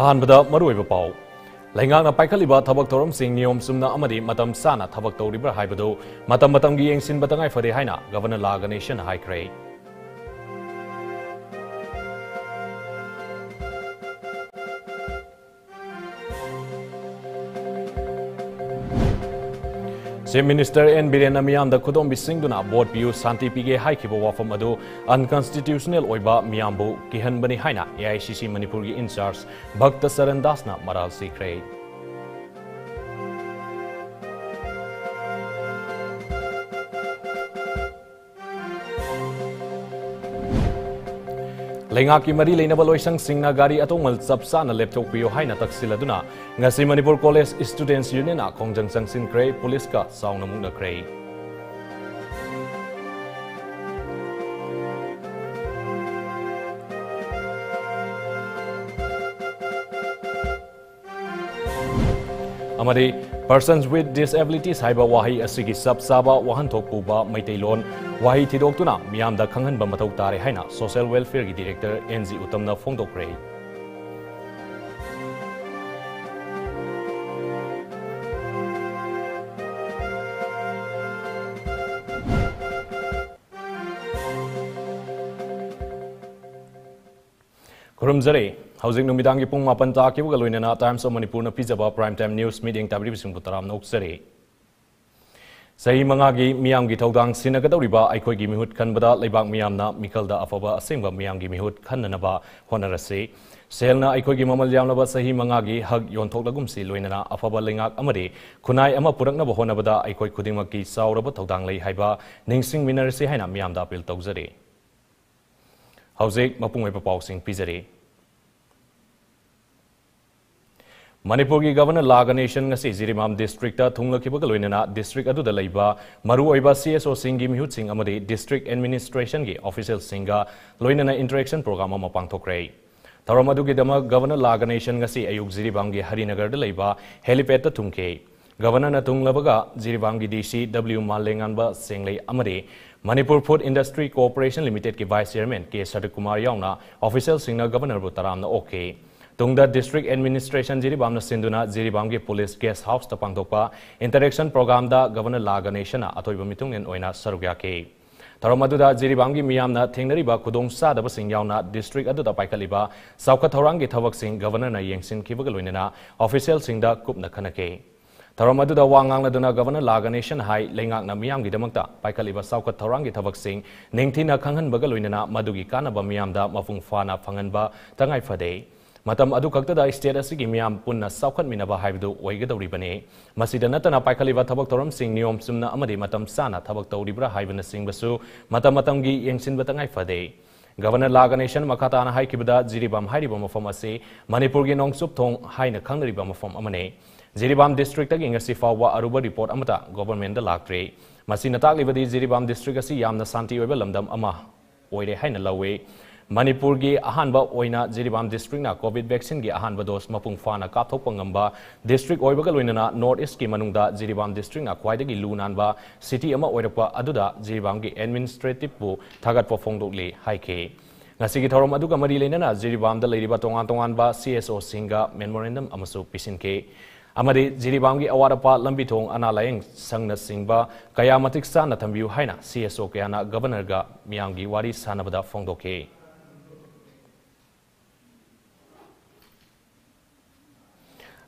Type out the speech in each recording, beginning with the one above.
ꯑꯍꯥꯟꯕꯗ ꯃꯔꯨꯑꯣꯏꯕ ꯄꯥꯎ ꯂꯩꯉꯥꯛꯅ ꯄꯥꯏꯈꯠꯂꯤꯕ ꯊꯕꯛ ꯊꯧꯔꯝꯁꯤꯡ ꯅꯤꯌꯣꯝ ꯆꯨꯝꯅ ꯑꯃꯗꯤ ꯃꯇꯝ ꯆꯥꯅ ꯊꯕꯛ ꯇꯧꯔꯤꯕ꯭ꯔꯥ ꯍꯥꯏꯕꯗꯨ ꯃꯇꯝ ꯃꯇꯝꯒꯤ ꯌꯦꯡꯁꯤꯟꯕ ꯇꯉꯥꯏꯐꯗꯦ ꯍꯥꯏꯅ ꯒꯚꯔꯅꯔ ꯂꯥ ꯒꯅꯦꯁꯟꯅ ꯍꯥꯏꯈ꯭ꯔꯦ ꯆꯤꯞ ꯃꯤꯅꯤꯁꯇꯔ ꯑꯦꯟ ꯕꯤꯔꯦꯟꯅ ꯃꯤꯌꯥꯝꯗ ꯈꯨꯗꯣꯝꯕꯤꯁꯤꯡꯗꯨꯅ ꯚꯣꯠ ꯄꯤꯌꯨ ꯁꯥꯟꯇꯤ ꯄꯤꯒꯦ ꯍꯥꯏꯈꯤꯕ ꯋꯥꯐꯝ ꯑꯗꯨ ꯑꯟꯀꯟꯁꯇꯤꯇ꯭ꯌꯨꯁꯅꯦꯜ ꯑꯣꯏꯕ ꯃꯤꯌꯥꯝꯕꯨ ꯀꯤꯍꯟꯕꯅꯤ ꯍꯥꯏꯅ ꯑꯦ ꯑꯥꯏ ꯁꯤ ꯁꯤ ꯃꯅꯤꯄꯨꯔꯒꯤ ꯏꯟꯆꯥꯔꯖ ꯚꯛꯇ ꯆꯔꯟ ꯗꯥꯁꯅ ꯃꯔꯥꯜ ꯁꯤꯈ꯭ꯔꯦ ꯂꯩꯉꯥꯛꯀꯤ ꯃꯔꯤ ꯂꯩꯅꯕ ꯂꯣꯏꯁꯪꯁꯤꯡꯅ ꯒꯥꯔꯤ ꯑꯇꯣꯡꯃꯜ ꯆꯞ ꯆꯥꯅ ꯂꯦꯞꯊꯣꯛꯄꯤꯌꯨ ꯍꯥꯏꯅ ꯇꯛꯁꯤꯜꯂꯗꯨꯅ ꯉꯁꯤ ꯃꯅꯤꯄꯨꯔ ꯀꯣꯂꯦꯖ ꯁ꯭ꯇꯨꯗꯦꯟꯠꯁ ꯌꯨꯅꯤꯌꯟꯅ ꯈꯣꯡꯖꯪ ꯆꯪꯁꯤꯟꯈ꯭ꯔꯦ ꯄꯨꯂꯤꯁꯀ ꯆꯥꯎꯅ ꯃꯨꯛꯅꯈ꯭ꯔꯦ amadi persons with disabilities haiba wahi asigi sab saba wahan thok puba maitailon wahi thidok tuna miyam da khanghan ba mathau tare haina social welfare gi director nz utamna phongdokre 그럼 저리 ꯍꯧꯖꯤꯛ ꯅꯨꯃꯤꯗꯥꯡꯒꯤ ꯄꯨꯡ ꯃꯥꯄꯟ ꯇꯥꯈꯤꯕꯒ ꯂꯣꯏꯅꯅ times of ꯃꯅꯤꯄꯨꯔꯅ ꯄꯤꯖꯕ prime time news ꯃꯤꯠꯌꯦꯡ ꯇꯥꯕꯤꯔꯤꯕꯁꯤꯡꯕꯨ ꯇꯔꯥꯝ ꯅꯣꯛꯆꯔꯤ ꯆꯍꯤ ꯃꯉꯥꯒꯤ ꯃꯤꯌꯥꯝꯒꯤ ꯊꯧꯗꯥꯡ ꯁꯤꯟꯅꯒꯗꯧꯔꯤꯕ ꯑꯩꯈꯣꯏꯒꯤ ꯃꯤꯍꯨꯠ ꯈꯟꯕꯗ ꯂꯩꯕꯥꯛ ꯃꯤꯌꯥꯝꯅ ꯃꯤꯈꯜꯗ ꯑꯐꯕ ꯑꯁꯦꯡꯕ ꯃꯤꯌꯥꯝꯒꯤ ꯃꯤꯍꯨꯠ ꯈꯟꯅꯅꯕ ꯍꯣꯠꯅꯔꯁꯤ ꯁꯦꯜꯅ ꯑꯩꯈꯣꯏꯒꯤ ꯃꯃꯜ ꯌꯥꯝꯂꯕ ꯆꯍꯤ ꯃꯉꯥꯒꯤ ꯍꯛ ꯌꯣꯟꯊꯣꯛꯂꯒꯨꯝꯁꯤ ꯂꯣꯏꯅꯅ ꯑꯐꯕ ꯂꯩꯉꯥꯛ ꯑꯃꯗꯤ ꯈꯨꯟꯅꯥꯏ ꯑꯃ ꯄꯨꯔꯛꯅꯕ ꯍꯣꯠꯅꯕꯗ ꯑꯩꯈꯣꯏ ꯈꯨꯗꯤꯡꯃꯛꯀꯤ ꯆꯥꯎꯔꯕ ꯊꯧꯗꯥꯡ ꯂꯩ ꯍꯥꯏꯕ ꯅꯤꯡꯁꯤꯡꯃꯤꯟꯅꯔꯁꯤ ꯍꯥꯏꯅ ꯃꯤꯌꯥꯝꯗ ꯑꯄꯤꯜ ꯇꯧꯖꯔꯤ ꯍꯧꯖꯤꯛ ꯃꯄꯨꯡ ꯑꯣꯏꯕ ꯄꯥꯎꯁꯤꯡ ꯄꯤꯖꯔꯤ ꯃꯅꯤꯄꯨꯔꯒꯤ ꯒꯚꯔꯅꯔ ꯂꯥ ꯒꯅꯦꯁꯟ ꯉꯁꯤ ꯖꯤꯔꯤꯃꯥꯝ ꯗꯤꯁꯇ꯭ꯔꯤꯛꯇ ꯊꯨꯡꯂꯈꯤꯕꯒ ꯂꯣꯏꯅꯅ ꯗꯤꯁꯇ꯭ꯔꯤꯛ ꯑꯗꯨꯗ ꯂꯩꯕ ꯃꯔꯨꯑꯣꯏꯕ ꯁꯤ ꯑꯦꯁ ꯑꯣꯁꯤꯡꯒꯤ ꯃꯤꯍꯨꯠꯁꯤꯡ ꯑꯃꯗꯤ ꯗꯤꯁꯇ꯭ꯔꯤꯛ ꯑꯦꯗꯃꯤꯅꯤꯁꯇ꯭ꯔꯦꯁꯟꯒꯤ ꯑꯣꯐꯤꯁꯤꯌꯦꯜꯁꯤꯡꯒ ꯂꯣꯏꯅꯅ ꯏꯟꯇꯔꯦꯛꯁꯟ ꯄ꯭ꯔꯣꯒ꯭ꯔꯥꯝ ꯑꯃ ꯄꯥꯡꯊꯣꯛꯈ꯭ꯔꯦ ꯊꯧꯔꯝ ꯑꯗꯨꯒꯤꯗꯃꯛ ꯒꯚꯔꯅꯔ ꯂꯥ ꯒꯅꯦꯁꯟ ꯉꯁꯤ ꯑꯌꯨꯛ ꯖꯤꯔꯤꯕꯥꯝꯒꯤ ꯍꯔꯤꯅꯒꯔꯗ ꯂꯩꯕ ꯍꯦꯂꯤꯄꯦꯗꯇ ꯊꯨꯡꯈꯤ ꯒꯚꯔꯅꯔꯅ ꯊꯨꯡꯂꯕꯒ ꯖꯤꯔꯤꯕꯥꯝꯒꯤ ꯗꯤ ꯁꯤ ꯗꯕ꯭ꯂꯤꯎ ꯃꯥꯂꯦꯉꯥꯟꯕ ꯁꯦꯡꯂꯩ ꯑꯃꯗꯤ ꯃꯅꯤꯄꯨꯔ ꯐꯨꯗ ꯏꯟꯗꯁꯇ꯭ꯔꯤ ꯀꯣꯑꯣꯄꯔꯦꯁꯟ ꯂꯤꯃꯤꯇꯦꯗꯀꯤ ꯚꯥꯏꯁ ꯆꯤꯌꯔꯃꯦꯟ ꯀꯦ ꯁꯔꯠꯀꯨꯃꯥꯔ ꯌꯥꯎꯅ ꯑꯣꯐꯤꯁꯤꯌꯦꯜꯁꯤꯡꯅ ꯒꯚꯔꯅꯔꯕꯨ ꯇꯔꯥꯝꯅ ꯑꯣꯛꯈꯤ तुंगदा डिस्ट्रिक्ट एडमिनिस्ट्रेशन जिरीबाम सिंधुना जिरीबाम के पुलिस गेस्ट हाउस पांधोप इंटरेक्शन प्रोग्राम गवर्नर लागानेशन अथोब मितुंगन सरुक याके थरम जिरीबाम की मियाम थेंगनरीब खुदों चादबसिंग यावना डिस्ट्रिक्ट अदुदा पाइखलिब साउखत थौरांग की थबकसिंग गवर्नर येंसिनखिबग लोइनना ऑफिशियल सिंग कुपना खनके थरम अदुदा वांगांगलदुना गवर्नर लागानेशन हाई लेंगाकना मियाम गिदमक्ता पाइखलिब साउखत थौरांग की थबकसिंग निंगथिना खंगहनबग लोइनना कानब मियामदा फाना फंगनब तंगाइफदे ꯃꯇꯝ ꯑꯗꯨ ꯈꯛꯇꯗ ꯁ꯭ꯇꯦꯠ ꯑꯁꯤꯒꯤ ꯃꯤꯌꯥꯝ ꯄꯨꯟꯅ ꯆꯥꯎꯈꯠꯃꯤꯟꯅꯕ ꯍꯥꯏꯕꯗꯨ ꯑꯣꯏꯒꯗꯧꯔꯤꯕꯅꯤ ꯃꯁꯤꯗ ꯅꯠꯇꯅ ꯄꯥꯏꯈꯠꯂꯤꯕ ꯊꯕꯛ ꯊꯧꯔꯝꯁꯤꯡ ꯅꯤꯌꯣꯝ ꯆꯨꯝꯅ ꯑꯃꯗꯤ ꯃꯇꯝ ꯆꯥꯅ ꯊꯕꯛ ꯇꯧꯔꯤꯕ꯭ꯔꯥ ꯍꯥꯏꯕꯅꯆꯤꯡꯕꯁꯨ ꯃꯇꯝ ꯃꯇꯝꯒꯤ ꯌꯦꯡꯁꯤꯟꯕ ꯇꯉꯥꯏꯐꯗꯦ ꯒꯚꯔꯅꯔ ꯂꯥ ꯒꯅꯦꯁꯟ ꯃꯈꯥ ꯇꯥꯅ ꯍꯥꯏꯈꯤꯕꯗ ꯖꯤꯔꯤꯕꯥꯝ ꯍꯥꯏꯔꯤꯕ ꯃꯐꯝ ꯑꯁꯤ ꯃꯅꯤꯄꯨꯔꯒꯤ ꯅꯣꯡꯆꯨꯞ ꯊꯣꯡ ꯍꯥꯏꯅ ꯈꯪꯅꯔꯤꯕ ꯃꯐꯝ ꯑꯃꯅꯤ ꯖꯤꯔꯤꯕꯥꯝ ꯗꯤꯁꯇ꯭ꯔꯤꯛꯇꯒꯤ ꯉꯁꯤ ꯐꯥꯎꯕ ꯑꯔꯨꯕ ꯔꯤꯄꯣꯔꯠ ꯑꯃꯠꯇ ꯒꯣꯚꯔꯟꯃꯦꯟꯗ ꯂꯥꯛꯇ꯭ꯔꯤ ꯃꯁꯤꯅ ꯇꯥꯛꯂꯤꯕꯗꯤ ꯖꯤꯔꯤꯕꯥꯝ ꯗꯤꯁꯇ꯭ꯔꯤꯛ ꯑꯁꯤ ꯌꯥꯝꯅ ꯁꯥꯟꯇꯤ ꯑꯣꯏꯕ ꯂꯝꯗꯝ ꯑꯃ ꯑꯣꯏꯔꯦ ꯍꯥꯏꯅ ꯂꯧꯏ मनपुर की अहब जीरीबाम डिस्ट्रिक कोविड वैक्सीन की अहब दोस मपू फा काप डिस्ट्रिक नॉर्थ इस की जीरीबाम डिस्ट्रिक खाद लू नाब सिटी जीरीबाम की एडमिनीस्ट्रेटिव थगत फोदली थौम अग मरी लेना जीरीबाम तोान तोब C S O Singh memorandum PC Jiribam की अवारप लंबी थों अना लय संग सिंब कया मतिक चा थम्बू है सी एस ओ क्या गवर्नर मियाम की वारी सानबद फोदे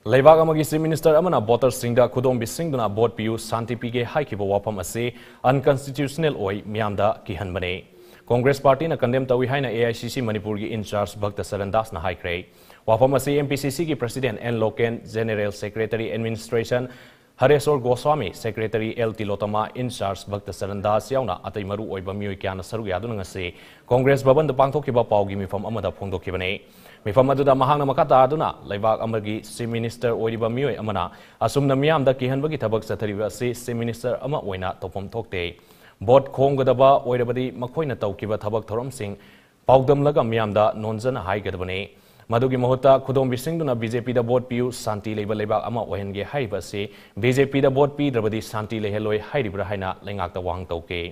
लेबाग चीफ मिनिस्टर अमना बोटर सिंह खुदोंबी सिंह बोट पीयू शांति पीगे हाई की असे अनकॉन्स्टिट्यूशनल ओई म्याम दा बने कांग्रेस पार्टी ने कंडेम तवी हाइना एआईसीसी मणिपुर की इंचार्ज भक्त सरनदास ने हाई करे असे एमपीसीसी की president N Loken general secretary administration L Tilotama incharge Bhakta Sarandas याउना अतै मियोय क्याना सरुग यादुन कांग्रेस भवन पांगथोकिबा पाउगी मिफम अमदा फोंदोकिबने मिफम अदुदा महांगना मखा तादुना लैबाक अमगी चीफ मिनिस्टर ओइबा मियोय अमना असुमना मियाम द किहनबगी थबक चथरिबा से चीफ मिनिस्टर अमा ओइना तोपम थोकते बोट खोंगदबा ओइरबदी मखोइना तौकिबा थबक थोरमसिंग पाउदमलगा मियाम द नोनजना हाइगदबने ꯃꯗꯨꯒꯤ ꯃꯍꯨꯠꯇ ꯈꯨꯗꯣꯡꯕꯤꯁꯤꯡꯗꯨꯅ ꯕꯤꯖꯦꯄꯤꯗ ꯚꯣꯠ ꯄꯤꯌꯨ ꯁꯥꯟꯇꯤ ꯂꯩꯕ ꯂꯩꯕꯥꯛ ꯑꯃ ꯑꯣꯏꯍꯟꯒꯦ ꯍꯥꯏꯔꯤꯕ ꯑꯁꯤ ꯕꯤꯖꯦꯄꯤꯗ ꯚꯣꯠ ꯄꯤꯗ꯭ꯔꯕꯗꯤ ꯁꯥꯟꯇꯤ ꯂꯩꯍꯜꯂꯣꯏ ꯍꯥꯏꯔꯤꯕ꯭ꯔꯥ ꯍꯥꯏꯅ ꯂꯩꯉꯥꯛꯇ ꯋꯥꯍꯪ ꯇꯧꯈꯤ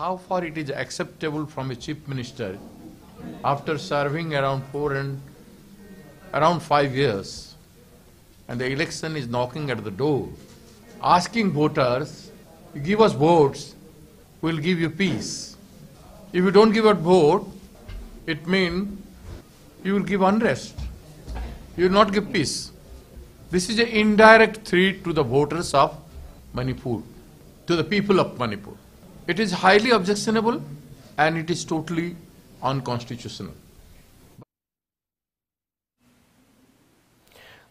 How far it is acceptable from a chief minister after serving around four and around five years, and the election is knocking at the door, asking voters, give us votes, we'll give you peace. If you don't give a vote, it means you will give unrest. You will not give peace. This is an indirect threat to the voters of Manipur, to the people of Manipur. It is highly objectionable and it is totally unconstitutional.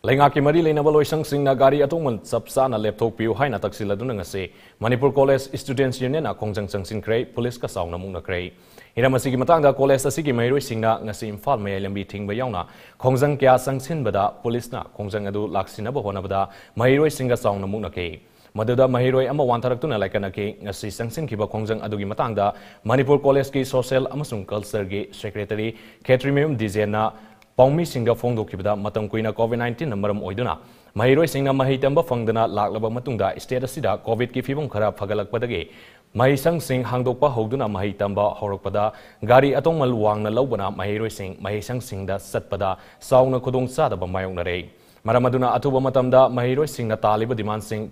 ꯂꯩꯉꯥꯛꯀꯤ ꯃꯔꯤ ꯂꯩꯅꯕ ꯂꯣꯏꯁꯪꯁꯤꯡꯅ ꯒꯥꯔꯤ ꯑꯇꯣꯡꯃꯟ ꯆꯞ ꯆꯥꯅ ꯂꯦꯞꯊꯣꯛꯄꯤꯌꯨ ꯍꯥꯏꯅ ꯇꯛꯁꯤꯜꯂꯗꯨꯅ ꯉꯁꯤ Manipur college ꯁ꯭ꯇꯨꯗꯦꯟꯠꯁ ꯌꯨꯅꯤꯌꯟꯅ ꯈꯣꯡꯖꯪ ꯆꯪꯁꯤꯟꯈ꯭ꯔꯦ ꯄꯨꯂꯤꯁꯀ ꯆꯥꯎꯅ ꯃꯨꯛꯅꯈ꯭ꯔꯦ ꯍꯤꯔꯝ ꯑꯁꯤꯒꯤ ꯃꯇꯥꯡꯗ ꯀꯣꯂꯦꯖ ꯑꯁꯤꯒꯤ ꯃꯍꯩꯔꯣꯏꯁꯤꯡꯅ ꯉꯁꯤ ꯏꯝꯐꯥꯜ ꯃꯌꯥꯏ ꯂꯝꯕꯤ ꯊꯤꯡꯕ ꯌꯥꯎꯅ ꯈꯣꯡꯖꯪ ꯀꯌꯥ ꯆꯪꯁꯤꯟꯕꯗ ꯄꯨꯂꯤꯁꯅ ꯈꯣꯡꯖꯪ ꯑꯗꯨ ꯂꯥꯛꯁꯤꯟꯅꯕ ꯍꯣꯠꯅꯕꯗ ꯃꯍꯩꯔꯣꯏꯁꯤꯡꯒ ꯆꯥꯎꯅ ꯃꯨꯛꯅꯈꯤ ꯃꯗꯨꯗ ꯃꯍꯩꯔꯣꯏ ꯑꯃ ꯋꯥꯟꯊꯔꯛꯇꯨꯅ ꯂꯥꯏꯀꯠꯅꯈꯤ ꯉꯁꯤ ꯆꯪꯁꯤꯟꯈꯤꯕ ꯈꯣꯡꯖꯪ ꯑꯗꯨꯒꯤ ꯃꯇꯥꯡꯗ ꯃꯅꯤꯄꯨꯔ ꯀꯣꯂꯦꯖꯀꯤ ꯁꯣꯁꯤꯌꯦꯜ ꯑꯃꯁꯨꯡ ꯀꯜꯆꯔꯒꯤ ꯁꯦꯀ꯭ꯔꯦꯇꯔꯤ ꯈꯦꯇ꯭ꯔꯤꯃꯌꯨꯝ ꯗꯤꯖꯦꯟꯅ ꯄꯥꯎꯃꯤꯁꯤꯡꯒ ꯐꯣꯡꯗꯣꯛꯈꯤꯕꯗ ꯃꯇꯝ ꯀꯨꯏꯅ ꯀꯣꯚꯤꯗ ꯅꯥꯏꯟꯇꯤꯟꯅ ꯃꯔꯝ ꯑꯣꯏꯗꯨꯅ ꯃꯍꯩꯔꯣꯏꯁꯤꯡꯅ ꯃꯍꯩ ꯇꯝꯕ ꯐꯪꯗꯅ ꯂꯥꯛꯂꯕ ꯃꯇꯨꯡꯗ ꯁ꯭ꯇꯦꯠ ꯑꯁꯤꯗ ꯀꯣꯚꯤꯗꯀꯤ ꯐꯤꯕꯝ ꯈꯔ ꯐꯒꯠꯂꯛꯄꯗꯒꯤ ꯃꯍꯩꯁꯪꯁꯤꯡ ꯍꯥꯡꯗꯣꯛꯄ ꯍꯧꯗꯨꯅ ꯃꯍꯩ ꯇꯝꯕ ꯍꯧꯔꯛꯄꯗ ꯒꯥꯔꯤ ꯑꯇꯣꯡꯃꯜ ꯋꯥꯡꯅ ꯂꯧꯕꯅ ꯃꯍꯩꯔꯣꯏꯁꯤꯡ ꯃꯍꯩꯁꯪꯁꯤꯡꯗ ꯆꯠꯄꯗ ꯆꯥꯎꯅ ꯈꯨꯗꯣꯡꯆꯥꯗꯕ ꯃꯥꯌꯣꯛꯅꯔꯦ ꯃꯔꯝ ꯑꯗꯨꯅ ꯑꯊꯨꯕ ꯃꯇꯝꯗ ꯃꯍꯩꯔꯣꯏꯁꯤꯡꯅ ꯇꯥꯜꯂꯤꯕ ꯗꯤꯃꯥꯟꯁꯤꯡ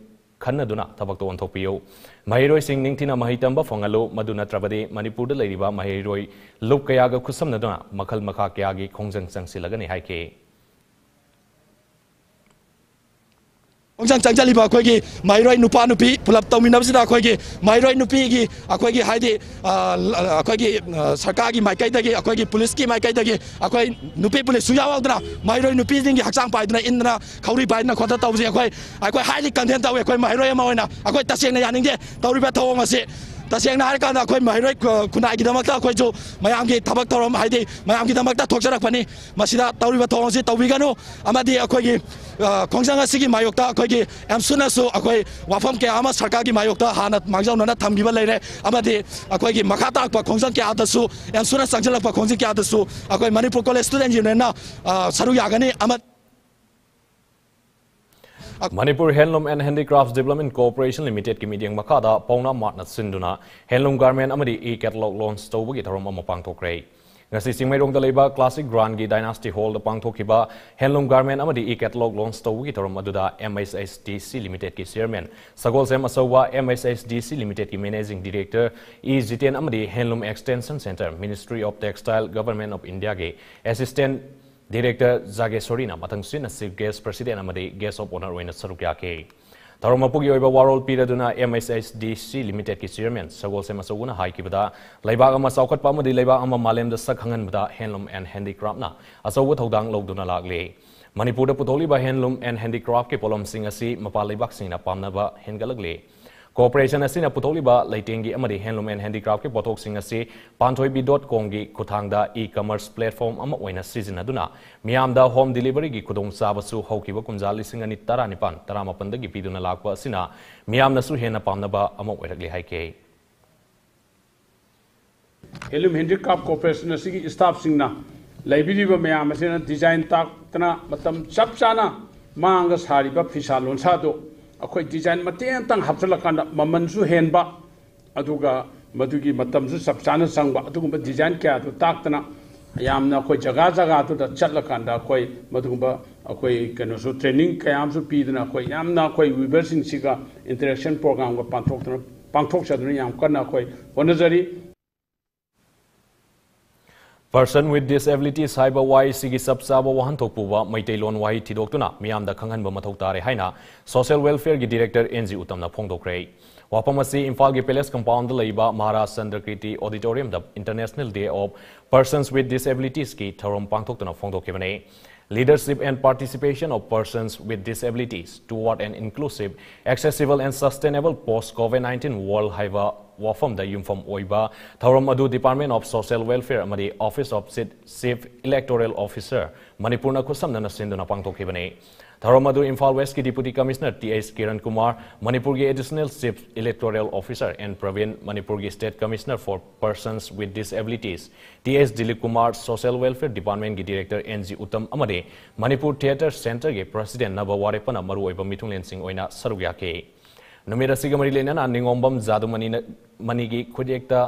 ꯈꯟꯅꯗꯨꯅ ꯊꯕꯛꯇ ꯑꯣꯟꯊꯣꯛꯄꯤꯌꯨ ꯃꯍꯩꯔꯣꯏꯁꯤꯡ ꯅꯤꯡꯊꯤꯅ ꯃꯍꯩ ꯇꯝꯕ ꯐꯪꯍꯜꯂꯨ ꯃꯗꯨ ꯅꯠꯇ꯭ꯔꯕꯗꯤ ꯃꯅꯤꯄꯨꯔꯗ ꯂꯩꯔꯤꯕ ꯃꯍꯩꯔꯣꯏ ꯂꯨꯞ ꯀꯌꯥꯒ ꯈꯨꯠꯁꯝꯅꯗꯨꯅ ꯃꯈꯜ ꯃꯈꯥ ꯀꯌꯥꯒꯤ ꯈꯣꯡꯖꯪ ꯆꯪꯁꯤꯜꯂꯒꯅꯤ ꯍꯥꯏꯈꯤ ꯈꯣꯡꯖꯪ ꯆꯪꯁꯤꯜꯂꯤꯕ ꯑꯩꯈꯣꯏꯒꯤ ꯃꯍꯩꯔꯣꯏ ꯅꯨꯄꯥ ꯅꯨꯄꯤ ꯄꯨꯂꯞ ꯇꯧꯃꯤꯟꯅꯕꯁꯤꯗ ꯑꯩꯈꯣꯏꯒꯤ ꯃꯍꯩꯔꯣꯏ ꯅꯨꯄꯤꯒꯤ ꯑꯩꯈꯣꯏꯒꯤ ꯍꯥꯏꯗꯤ ꯑꯩꯈꯣꯏꯒꯤ ꯁꯔꯀꯥꯔꯒꯤ ꯃꯥꯏꯀꯩꯗꯒꯤ ꯑꯩꯈꯣꯏꯒꯤ ꯄꯨꯂꯤꯁꯀꯤ ꯃꯥꯏꯀꯩꯗꯒꯤ ꯑꯩꯈꯣꯏ ꯅꯨꯄꯤ ꯄꯨꯂꯤꯁꯁꯨ ꯌꯥꯎꯗꯅ ꯃꯍꯩꯔꯣꯏ ꯅꯨꯄꯤꯁꯤꯡꯒꯤ ꯍꯛꯆꯥꯡ ꯄꯥꯏꯗꯨꯅ ꯏꯟꯗꯅ ꯈꯧꯔꯤ ꯄꯥꯏꯗꯅ ꯈꯣꯠꯇ ꯇꯧꯕꯁꯦ ꯑꯩꯈꯣꯏ ꯑꯩꯈꯣꯏ ꯍꯥꯏꯂꯤ ꯀꯟꯗꯦꯟ ꯇꯧꯋꯤ ꯑꯩꯈꯣꯏ ꯃꯍꯩꯔꯣꯏ ꯑꯃ ꯑꯣꯏꯅ ꯑꯩꯈꯣꯏ ꯇꯁꯦꯡꯅ ꯌꯥꯅꯤꯡꯗꯦ ꯇꯧꯔꯤꯕ ꯊꯧꯑꯣꯡ ꯑꯁꯤ तसेंना हारकान अखोई महरोई खुनाईगिदमक अखोइजु मयामगी थबक तौरम हाइदि मयामगिदमक थोकजरकपनि मसिदा तौरिबा थोंगसि तौबिगनु अमदि अखोइगी खोंजंग असिगी मायोक्ता अखोइगी एमसुनसु अखोइ वाफम के आमा सरकारगी मायोक्ता हाना मांगजौनना थमगिबा लेरे अमदि अखोइगी मखा ताकपा खोंजंग के आदसु एमसुना संगजलपा खोंजंग के आदसु अखोइ मणिपुर कॉलेज स्टूडेंट यूनियन सरु यागनी अमद Manipur Handloom and Handicrafts Development Corporation Limited ki meeting makada pauna matna sinduna handloom garment amadi e catalog launch tawbagi tharom ama pangthokre ngasi singmairong da leiba classic grand gi dynasty hall da pangthokiba handloom garment amadi e catalog launch tawbagi tharom aduda MSSDC Limited ki chairman. Sagol Sem Asawa MSSDC Limited ki managing director. E. Jiten amadi Handloom Extension Center Ministry of Textile Government of India ge assistant Chairman sagol se masaguna hai ki bada laibag ama saukat pa amadi laibag ama malem da sak hangan bada handloom and handicraft na asawu thodang log duna lagle. Manipur da putoli ba handloom and handicraft ke polom sing asi mapa laibag sing na pamna ba hengalagले. Cooperation ꯑꯁꯤꯅ ꯄꯨꯊꯣꯛꯂꯤꯕ ꯂꯩꯇꯦꯡꯒꯤ ꯑꯃꯗꯤ handloom N ꯍꯦꯟꯗꯤꯀ꯭ꯔꯥꯐꯀꯤ ꯄꯣꯠꯊꯣꯛꯁꯤꯡ ꯑꯁꯤ ꯄꯥꯟꯊꯣꯏꯕꯤ dot ꯀꯣꯝꯒꯤ ꯈꯨꯊꯥꯡꯗ ꯏ commerce platform ꯑꯃ ꯑꯣꯏꯅ ꯁꯤꯖꯤꯟꯅꯗꯨꯅ ꯃꯤꯌꯥꯝꯗ ꯍꯣꯝ ꯗꯤꯂꯤꯚꯔꯤꯒꯤ ꯈꯨꯗꯣꯡꯆꯥꯕꯁꯨ ꯍꯧꯈꯤꯕ ꯀꯨꯝꯖꯥ ꯂꯤꯁꯤꯡ ꯑꯅꯤ ꯇꯔꯥꯅꯤꯄꯥꯟ ꯇꯔꯥꯃꯥꯄꯟꯗꯒꯤ ꯄꯤꯗꯨꯅ ꯂꯥꯛꯄ ꯑꯁꯤꯅ ꯃꯤꯌꯥꯝꯅꯁꯨ ꯍꯦꯟꯅ ꯄꯥꯝꯅꯕ ꯑꯃ ꯑꯣꯏꯔꯛꯂꯤ ꯍꯥꯏꯈꯤ ꯍꯦꯂꯨꯝ ꯍꯦꯟꯗꯤꯀ꯭ꯔꯥꯐ ꯀꯣꯔꯄꯣꯔꯦꯁꯟ ꯑꯁꯤꯒꯤ ꯁ꯭ꯇꯥꯐꯁꯤꯡꯅ ꯂꯩꯕꯤꯔꯤꯕ ꯃꯌꯥꯝ ꯑꯁꯤꯅ ꯗꯤꯖꯥꯏꯟ ꯇꯥꯛꯇꯅ ꯃꯇꯝ ꯆꯞ ꯆꯥꯅ ꯃꯥꯡꯒ ꯁꯥꯔꯤꯕ ꯐꯤꯁꯥ ꯂꯣꯟꯁꯥꯗꯨ अखोई डिज़ाइन मत तंग हपसलकान ममनसु हेनबा अदुगा मधुगी मतमसु सबचान संगबा डिज़ाइन क्या तो ताकतना यामना अखोई जगह जगह चलकान अखोई मधुगुम अखोई ट्रेनिंग क्या पीदना अखोई यामना अखोई वीवर सिंह सिगा इंटरेक्शन प्रोग्राम को पांथोक पांथोक सदन Person with disability cyber wai sigi sab sabo wahan thok puwa maitei lon wai thidok tuna miyam da social welfare director Enzi Utam na phong dok rei. Wapamasi Imphal gi palace compound laiba Maharaj Sandrakriti auditorium the International Day of Persons with Disabilities ki tharom pang thok tuna leadership and participation of persons with disabilities toward an inclusive, accessible and sustainable post-COVID-19 world haiba wafam da yumfam oiba tharam adu Department of Social Welfare amadi Office of Chief Electoral Officer Manipur na khusam na sinduna pangthokhibane Tharomadu Imphal West Deputy Commissioner T.H. Kiran Kumar, Manipurgi Additional Chief Electoral Officer and Praveen Manipurgi State Commissioner for Persons with Disabilities, T.H. Dilip Kumar Social Welfare Department ki Director N.G. Uttam Amade, Manipur Theatre Center ki President Nabawarepana Maru Oiba Mithunglen Singh Oina Sarugyake. नुमित असिग मरि लेना निगोंबम जादुमनी मनीगी खुदेक्ता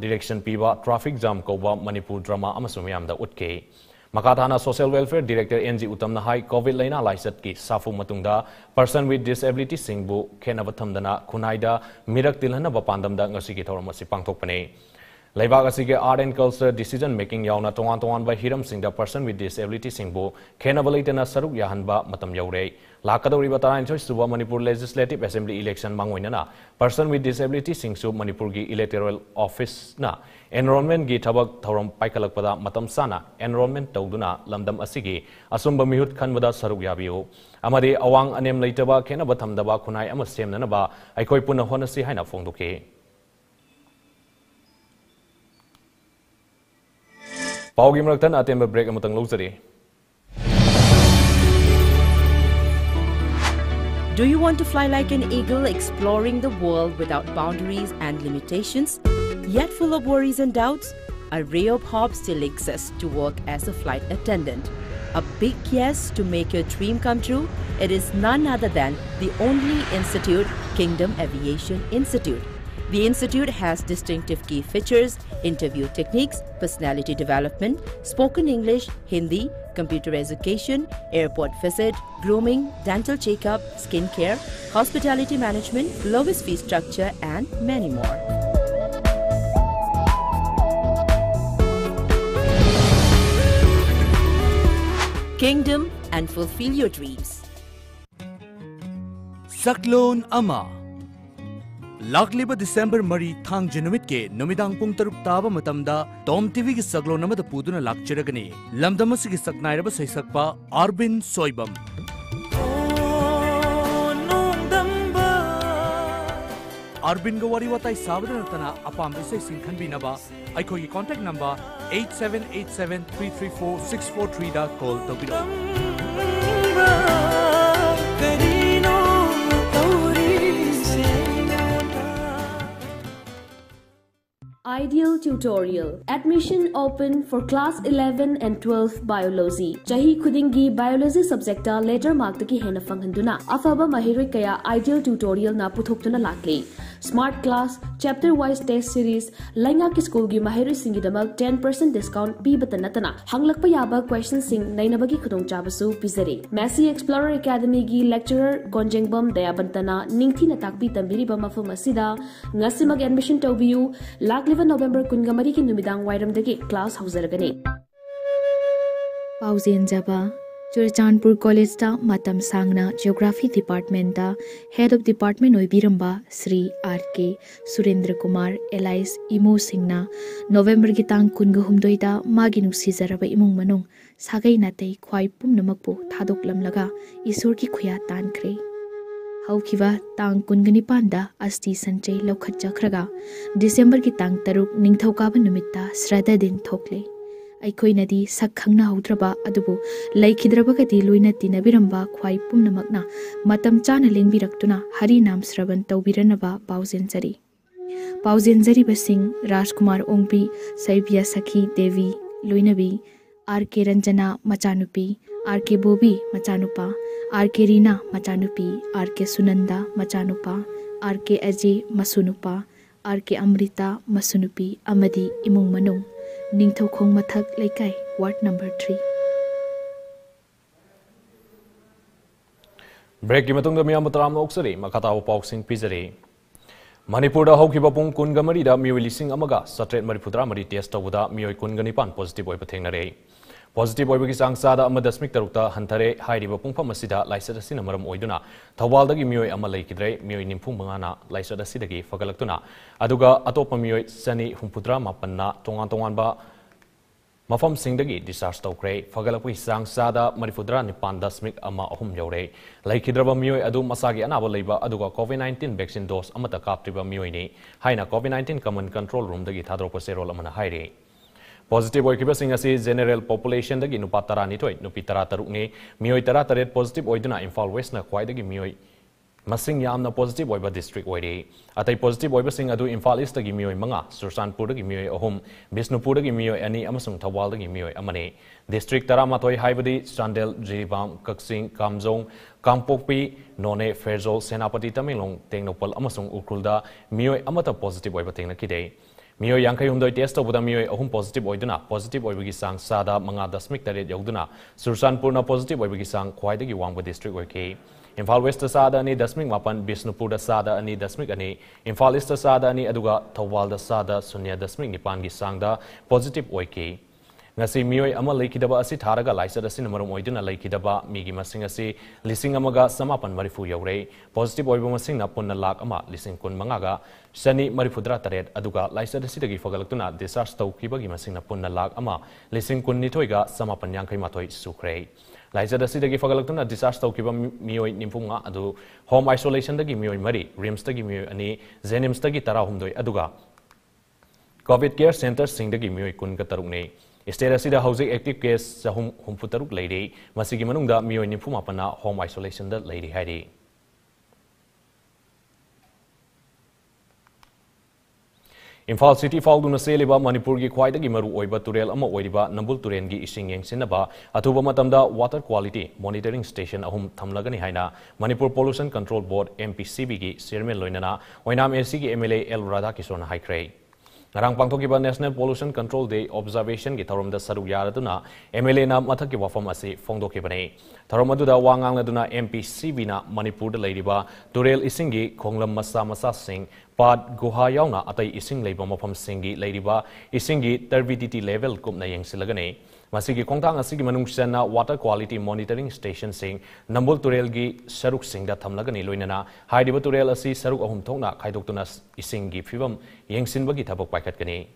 Direction Piba Traffic Jam traffic Manipur Drama Manipur drama Utke. Koba manipur drama amasum yamda utke Makathana Social Welfare Director NG Utamna Hai COVID laina laisat ki safu matungda person with disability singbu khenaba thamdana khunaida mirak लेबाग art and culture decision making तोंगान बा हिरम सिंगदा person with disability खेनब लेतना सरुक यौरे लाकदौरिबा तराइन सुबा मणिपुर लेजिस्लेटिव असेंबली इलेक्शन मांगोइनना पर्सन विथ डिसेबिलिटी मणिपुर की इलेक्टोरल ऑफ़िस एनरोलमेंट की थौरम पाइकलकपदा मतम साना एनरोलमेंट तौदुना असिगे असुंब मिहुत खनबदा सरुक ꯄꯥꯎꯒꯤ ꯃꯔꯛꯇ ꯑꯇꯦꯟꯕ ꯕ꯭ꯔꯦꯛ ꯑꯃꯇꯪ ꯂꯧꯖꯔꯤ Do you want to fly like an eagle exploring the world without boundaries and limitations? Yet full of worries and doubts? A ray of hope still exists to work as a flight attendant. A big yes to make your dream come true? It is none other than the only institute, Kingdom Aviation Institute. The Institute has distinctive key features interview techniques, personality development, spoken English, Hindi, computer education, airport visit, grooming, dental checkup, skincare, hospitality management, lowest fee structure, and many more. Kingdom and fulfill your dreams. Saklon Ama ꯂꯥꯛꯂꯤꯕ December ꯃꯔꯤ ꯊꯥꯡꯖ ꯅꯨꯃꯤꯠꯀꯤ ꯅꯨꯃꯤꯗꯥꯡ ꯄꯨꯡ ꯇꯔꯨꯛ ꯇꯥꯕ ꯃꯇꯝꯗ ꯇꯣꯝ ꯇꯤꯚꯤꯒꯤ ꯁꯛꯂꯣꯟ ꯑꯃꯗ ꯄꯨꯗꯨꯅ ꯂꯥꯛꯆꯔꯒꯅꯤ ꯂꯝꯗꯝ ꯑꯁꯤꯒꯤ ꯁꯛꯅꯥꯏꯔꯕ ꯁꯩꯁꯛꯄ ꯑꯥꯔꯕꯤꯟ ꯁꯣꯏꯕꯝ ꯑꯥꯔꯕꯤꯟꯒ ꯋꯥꯔꯤ ꯋꯥꯇꯥꯏ ꯁꯥꯕꯗ ꯅꯠꯇꯅ ꯑꯄꯥꯝꯕ ꯏꯁꯩꯁꯤꯡ ꯈꯟꯕꯤꯅꯕ ꯑꯩꯈꯣꯏꯒꯤ contact number eight seven eight seven three three four Ideal Tutorial. Admission open for class 11 and 12 Biology. Chahi Kudingi Biology subject letter mark ki hena fanghanduna afaba mahiroi kaya Ideal Tutorial na puthokuna lakli Smart Class Chapter Wise Test Series Lainga ki school gi mahiroi singi damak 10% discount pi batanatana hanglakpa yaba question sing nainabagi khudong chabasu pizari Messi Explorer Academy gi lecturer Gonjengbam Dayabantana ningthi na takpi tambiri ba mafum asida ngasimag admission tawbiu lakli ꯂꯥꯛꯂꯤꯕ November ꯀꯨꯟꯒ ꯃꯔꯤꯒꯤ ꯅꯨꯃꯤꯗꯥꯡ ꯋꯥꯏꯔꯝꯗꯒꯤ class ꯍꯧꯖꯔꯒꯅꯤ ꯄꯥꯎꯖꯦꯟꯖꯕ Churachandpur ꯀꯣꯂꯦꯖꯇ ꯃꯇꯝ ꯁꯥꯡꯅ geography department head of department ꯑꯣꯏꯕꯤꯔꯝꯕ Shri R K ꯁꯨꯔꯦꯟꯗ꯭ꯔ Kumar alias ꯏꯃꯣꯁꯤꯡꯅ ꯅꯣꯕꯦꯝꯕꯔꯒꯤ ꯇꯥꯡ ꯀꯨꯟꯒ ꯍꯨꯝꯗꯣꯏꯗ ꯃꯥꯒꯤ ꯅꯨꯡꯁꯤꯖꯔꯕ ꯏꯃꯨꯡ ꯃꯅꯨꯡ ꯁꯥꯒꯩ ꯅꯥꯇꯩ ꯈ꯭ꯋꯥꯏ ꯄꯨꯝꯅꯃꯛꯄꯨ ꯊꯥꯗꯣꯛꯂꯝꯂꯒ ꯏꯁꯣꯔꯒꯤ ꯈꯨꯌꯥ ꯇꯥꯟꯈ꯭ꯔꯦ ꯍꯧꯈꯤꯕ ꯇꯥꯡ ꯀꯨꯟꯒ ꯅꯤꯄꯥꯟꯗ ꯑꯁꯇꯤ ꯁꯟꯆꯩ ꯂꯧꯈꯠꯆꯈ꯭ꯔꯒ ꯗꯤꯁꯦꯝꯕꯔꯒꯤ ꯇꯥꯡ ꯇꯔꯨꯛ ꯅꯤꯡꯊꯧꯀꯥꯕ ꯅꯨꯃꯤꯠꯇ ꯁ꯭ꯔꯥꯗ ꯗꯤꯟ ꯊꯣꯛꯂꯦ ꯑꯩꯈꯣꯏꯅꯗꯤ ꯁꯛ ꯈꯪꯅꯍꯧꯗ꯭ꯔꯕ ꯑꯗꯨꯕꯨ ꯂꯩꯈꯤꯗ꯭ꯔꯕꯒꯗꯤ ꯂꯣꯏꯅ ꯇꯤꯟꯅꯕꯤꯔꯝꯕ ꯈ꯭ꯋꯥꯏ ꯄꯨꯝꯅꯃꯛꯅ ꯃꯇꯝ ꯆꯥꯅ ꯂꯦꯡꯕꯤꯔꯛꯇꯨꯅ ꯍꯔꯤꯅꯥꯝ ꯁ꯭ꯔꯕꯟ ꯇꯧꯕꯤꯔꯅꯕ ꯄꯥꯎꯖꯦꯟꯖꯔꯤ ꯄꯥꯎꯖꯦꯟꯖꯔꯤꯕꯁꯤꯡ ꯔꯥꯖꯀꯨꯃꯥꯔ ꯑꯣꯡꯕꯤ ꯁꯩꯕꯤꯌꯥ ꯁꯈꯤ ꯗꯦꯕꯤ ꯂꯣꯏꯅꯕꯤ आर के रंजना मचानुपी आर के बोबी मचानुपा आर के रीना मचानुपी आर के सुनंदा मचानुपा आर के अजय मसुनुपा आर के अमृता मसुनुपी अमदी इमुंग मनुंग निंगथौखोंग मथक लेकाई वार्ड नंबर थ्री ब्रेक की मतुंग मियाम तराम ओक्सरी मखाताव पाउसिंग पिजरी मणिपुर हौखिबा पुंग कुनगा मरीदा मियोई लिसिंग अमगा सत्रेट मरिफुद्रा मरी टेस्ट तौबदा मियोई कुनगा निपान ꯄꯣꯖꯤꯇꯤꯚ ꯑꯣꯏꯕꯒꯤ ꯆꯥꯡ ꯆꯥꯗ ꯑꯃ ꯗꯁꯃꯤꯛ ꯇꯔꯨꯛꯇ ꯍꯟꯊꯔꯦ ꯍꯥꯏꯔꯤꯕ ꯄꯨꯡꯐꯝ ꯑꯁꯤꯗ ꯂꯥꯏꯆꯠ ꯑꯁꯤꯅ ꯃꯔꯝ ꯑꯣꯏꯗꯨꯅ ꯊꯧꯕꯥꯜꯗꯒꯤ ꯃꯤꯑꯣꯏ ꯑꯃ ꯂꯩꯈꯤꯗ꯭ꯔꯦ ꯃꯤꯑꯣꯏ ꯅꯤꯐꯨ ꯃꯉꯥꯅ ꯂꯥꯏꯆꯠ ꯑꯁꯤꯗꯒꯤ ꯐꯒꯠꯂꯛꯇꯨꯅ ꯑꯗꯨꯒ ꯑꯇꯣꯞꯄ ꯃꯤꯑꯣꯏ ꯆꯅꯤ ꯍꯨꯝꯐꯨꯇꯔꯥ ꯃꯥꯄꯟꯅ ꯇꯣꯉꯥꯟ ꯇꯣꯉꯥꯟꯕ ꯃꯐꯝꯁꯤꯡꯗꯒꯤ ꯗꯤꯁꯆꯥꯔꯖ ꯇꯧꯈ꯭ꯔꯦ ꯐꯒꯠꯂꯛꯄꯒꯤ ꯆꯥꯡ ꯆꯥꯗ ꯃꯔꯤꯐꯨꯇꯔꯥ ꯅꯤꯄꯥꯟ ꯗꯁꯃꯤꯛ ꯑꯃ ꯑꯍꯨꯝ ꯌꯧꯔꯦ ꯂꯩꯈꯤꯗ꯭ꯔꯕ ꯃꯤꯑꯣꯏ ꯑꯗꯨ ꯃꯁꯥꯒꯤ ꯑꯅꯥꯕ ꯂꯩꯕ ꯑꯗꯨꯒ ꯀꯣꯚꯤꯗ ꯅꯥꯏꯟꯇꯤꯟ ꯚꯦꯛꯁꯤꯟ ꯗꯣꯁ ꯑꯃꯠꯇ ꯀꯥꯞꯇ꯭ꯔꯤꯕ ꯃꯤꯑꯣꯏꯅꯤ ꯍꯥꯏꯅ ꯀꯣꯚꯤꯗ ꯅꯥꯏꯟꯇꯤꯟ ꯀꯃꯟ ꯀꯟꯇ꯭ꯔꯣꯜ ꯔꯨꯝꯗꯒꯤ ꯊꯥꯗꯣꯛꯄ ꯆꯦꯔꯣꯜ ꯑꯃꯅ ꯍꯥꯏꯔꯤ positive oikiba singa si general population da gi nupa tara ni thoi nupi tara taruk ni. Mioi tara taret positive oiduna imphal west na kwai da gi mioi masing yamna positive oiba district oire atai positive oiba sing adu imphal east gi mioi manga sursanpur gi mioi ahum bisnupur gi mioi ani amasung thawal gi mioi amane. District taramatoi haibadi chandel jiribam kaksing kamjong kampokpi none ferjol senapati tamilong tengnopal amasung ukrulda mioi amata positive oiba tengna kidei मियो यांखई हुमदोय test तौबदा मियो अहुम positive ओइदुना पॉजिटिव ओइबगी सांग सादा मंगा दशमिक तरेट यौदुना सुरसानपुरना पॉजिटिव ओइबगी सांग ख्वाइदगी वांगबा डिस्ट्रिक्ट ओइके इम्फाल वेस्ट सादा अनि दशमिक मापन बिष्णुपुर सादा अनि दशमिक अनि इम्फाल ईस्ट सादा अनि अदुगा थौबाल सादा शून्य दशमिक निपान की सांगदा पॉजिटिव ओइके ngasi miyoi ama leikidaba asi tharaga license asi namarum oidina leikidaba migi masing asi lising amaga samapan marifu yaurei positive oiba masing na punna lak ama lising kun mangaga. Sani marifudra taret aduga license asi dagi fagalaktuna disas tau kibagi masing na punna lak ama lising kun ni thoi ga samapan yangkai matoi sukrei Laisa dasi dagi fagalaktuna disas tau kibam miyoi nimpu nga adu home isolation dagi miyoi mari rims dagi miyoi ani zenims dagi tara humdoi aduga. Covid care center sing dagi miyoi kun ka state हौजिक active case चहुम हुमफु तरुक लेरी मसिगी मनुंगदा मियोय निफु मापना home isolation लेरी हाइरी इम्फाल सिटी फाउदुना सेलिबा मणिपुर की ओइबा तुरेल नंबुल तुरेन की इसिंग येंगसिनबा अथुबा वाटर क्वालिटी मॉनिटरिंग स्टेशन अहुम थमलगनी हाइना Manipur pollution control board MPCB की चेयरमैन लोइनना ओइनाम एसी की एमएलए एल राधा किशोर हाइख्रे ngarang pangthokiba national pollution control day observation gi thorom da saruk yaraduna mla na mathak ki wafam ase phongdokibane thorom aduda wangang aduna mpcb na manipur da leiriba turel ising gi khonglam masa masa sing pat guha yauna atai ising leiba mafam singi leiriba ising gi turbidity level kumna yengsilagane ꯃꯁꯤꯒꯤ ꯈꯣꯡꯊꯥꯡ ꯑꯁꯤꯒꯤ ꯃꯅꯨꯡꯁꯤꯅ water quality monitoring ꯁ꯭ꯇꯦꯁꯟꯁꯤꯡ ꯅꯝꯕꯨꯜ ꯇꯨꯔꯦꯜꯒꯤ ꯁꯔꯨꯛꯁꯤꯡꯗ ꯊꯝꯂꯒꯅꯤ ꯂꯣꯏꯅꯅ ꯍꯥꯏꯔꯤꯕ ꯇꯨꯔꯦꯜ ꯑꯁꯤ ꯁꯔꯨꯛ ꯑꯍꯨꯝ ꯊꯣꯛꯅ ꯈꯥꯏꯗꯣꯛꯇꯨꯅ ꯏꯁꯤꯡꯒꯤ ꯐꯤꯕꯝ ꯌꯦꯡꯁꯤꯟꯕꯒꯤ ꯊꯕꯛ ꯄꯥꯏꯈꯠꯀꯅꯤ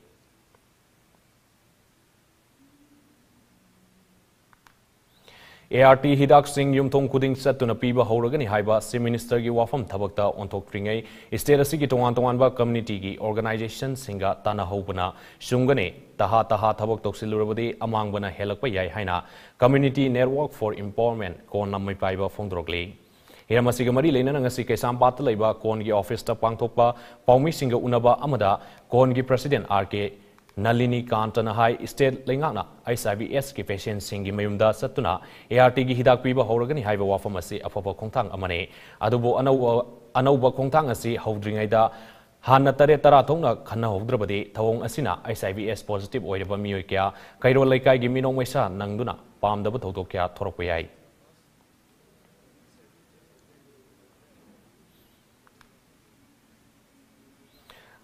ART हिदाकसिंग युमथों खुदिंग चतुना पीबा हौरगनी हाइबा सी मिनिस्टर की वाफम थबकता ओंथोक्ट्रिंगै स्टेट असि की तोंगान तोंगानबा कम्युनिटी की ऑर्गेनाइजेशन ताना सुंगने तहा तहा थबक तोक्सिलुरबदि अमांगबना हेलकपा याय हाइना कम्युनिटी नेटवर्क फॉर एम्पावरमेंट कोन नम्मै पाइबा फोंदरोकली हिरम असिगा मरी लेना ngasi kesampat leiba kon gi office ta pangthokpa paumi singa unaba amada kon gi president rk Nalini कांतन हाई स्टेट लेंगाना एसआईबीएस की पेशेंट सिंगी मयुमदा सत्तुना एआरटी की हिदाक पीबा हौरगनी हाइबा वाफम असी अफब खोंथांग अमने अदुबो अनौ अनौबा खोंथांग असी हौद्रिङैदा हाना तरे तरा थोंना खन्ना हौद्रबदि थवोंग असिना एसआईबीएस पॉजिटिव ओइरबा मियोय क्या कैरो लेकाई की मिनों मैसा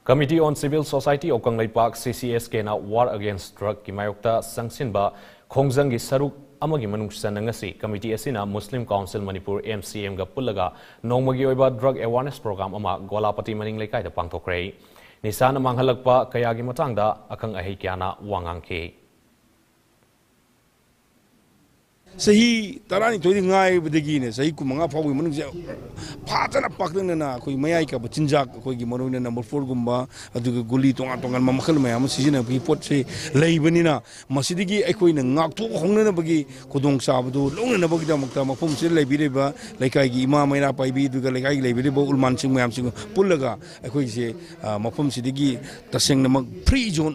Committee on Civil Society of Kanglaipak CCSK na War Against Drug ki mayokta sangsinba khongjang saruk amagi manungsan ngasi. Committee asina Muslim Council Manipur MCM ga pullaga nongmagi oiba drug awareness program ama golapati maning lekai da pangthokre nisana manghalakpa kayagi matangda akang ahi kyana wangangke सही तरानीथोईदगी सही कुमंगा फाव फाजन पाकना अखोई मयाई कब चिंजाक अखोई मरुना number four गुम गुली तोान तोान मखल ma'am सिजनबी पोटे लेबनीना अखोन गाथो होंगी खुदों चाबद लोनबीद मौम से लेकाई इमा मैना पाई उलमान मैम पुलगा अखोई से मौम से तसेंग free zone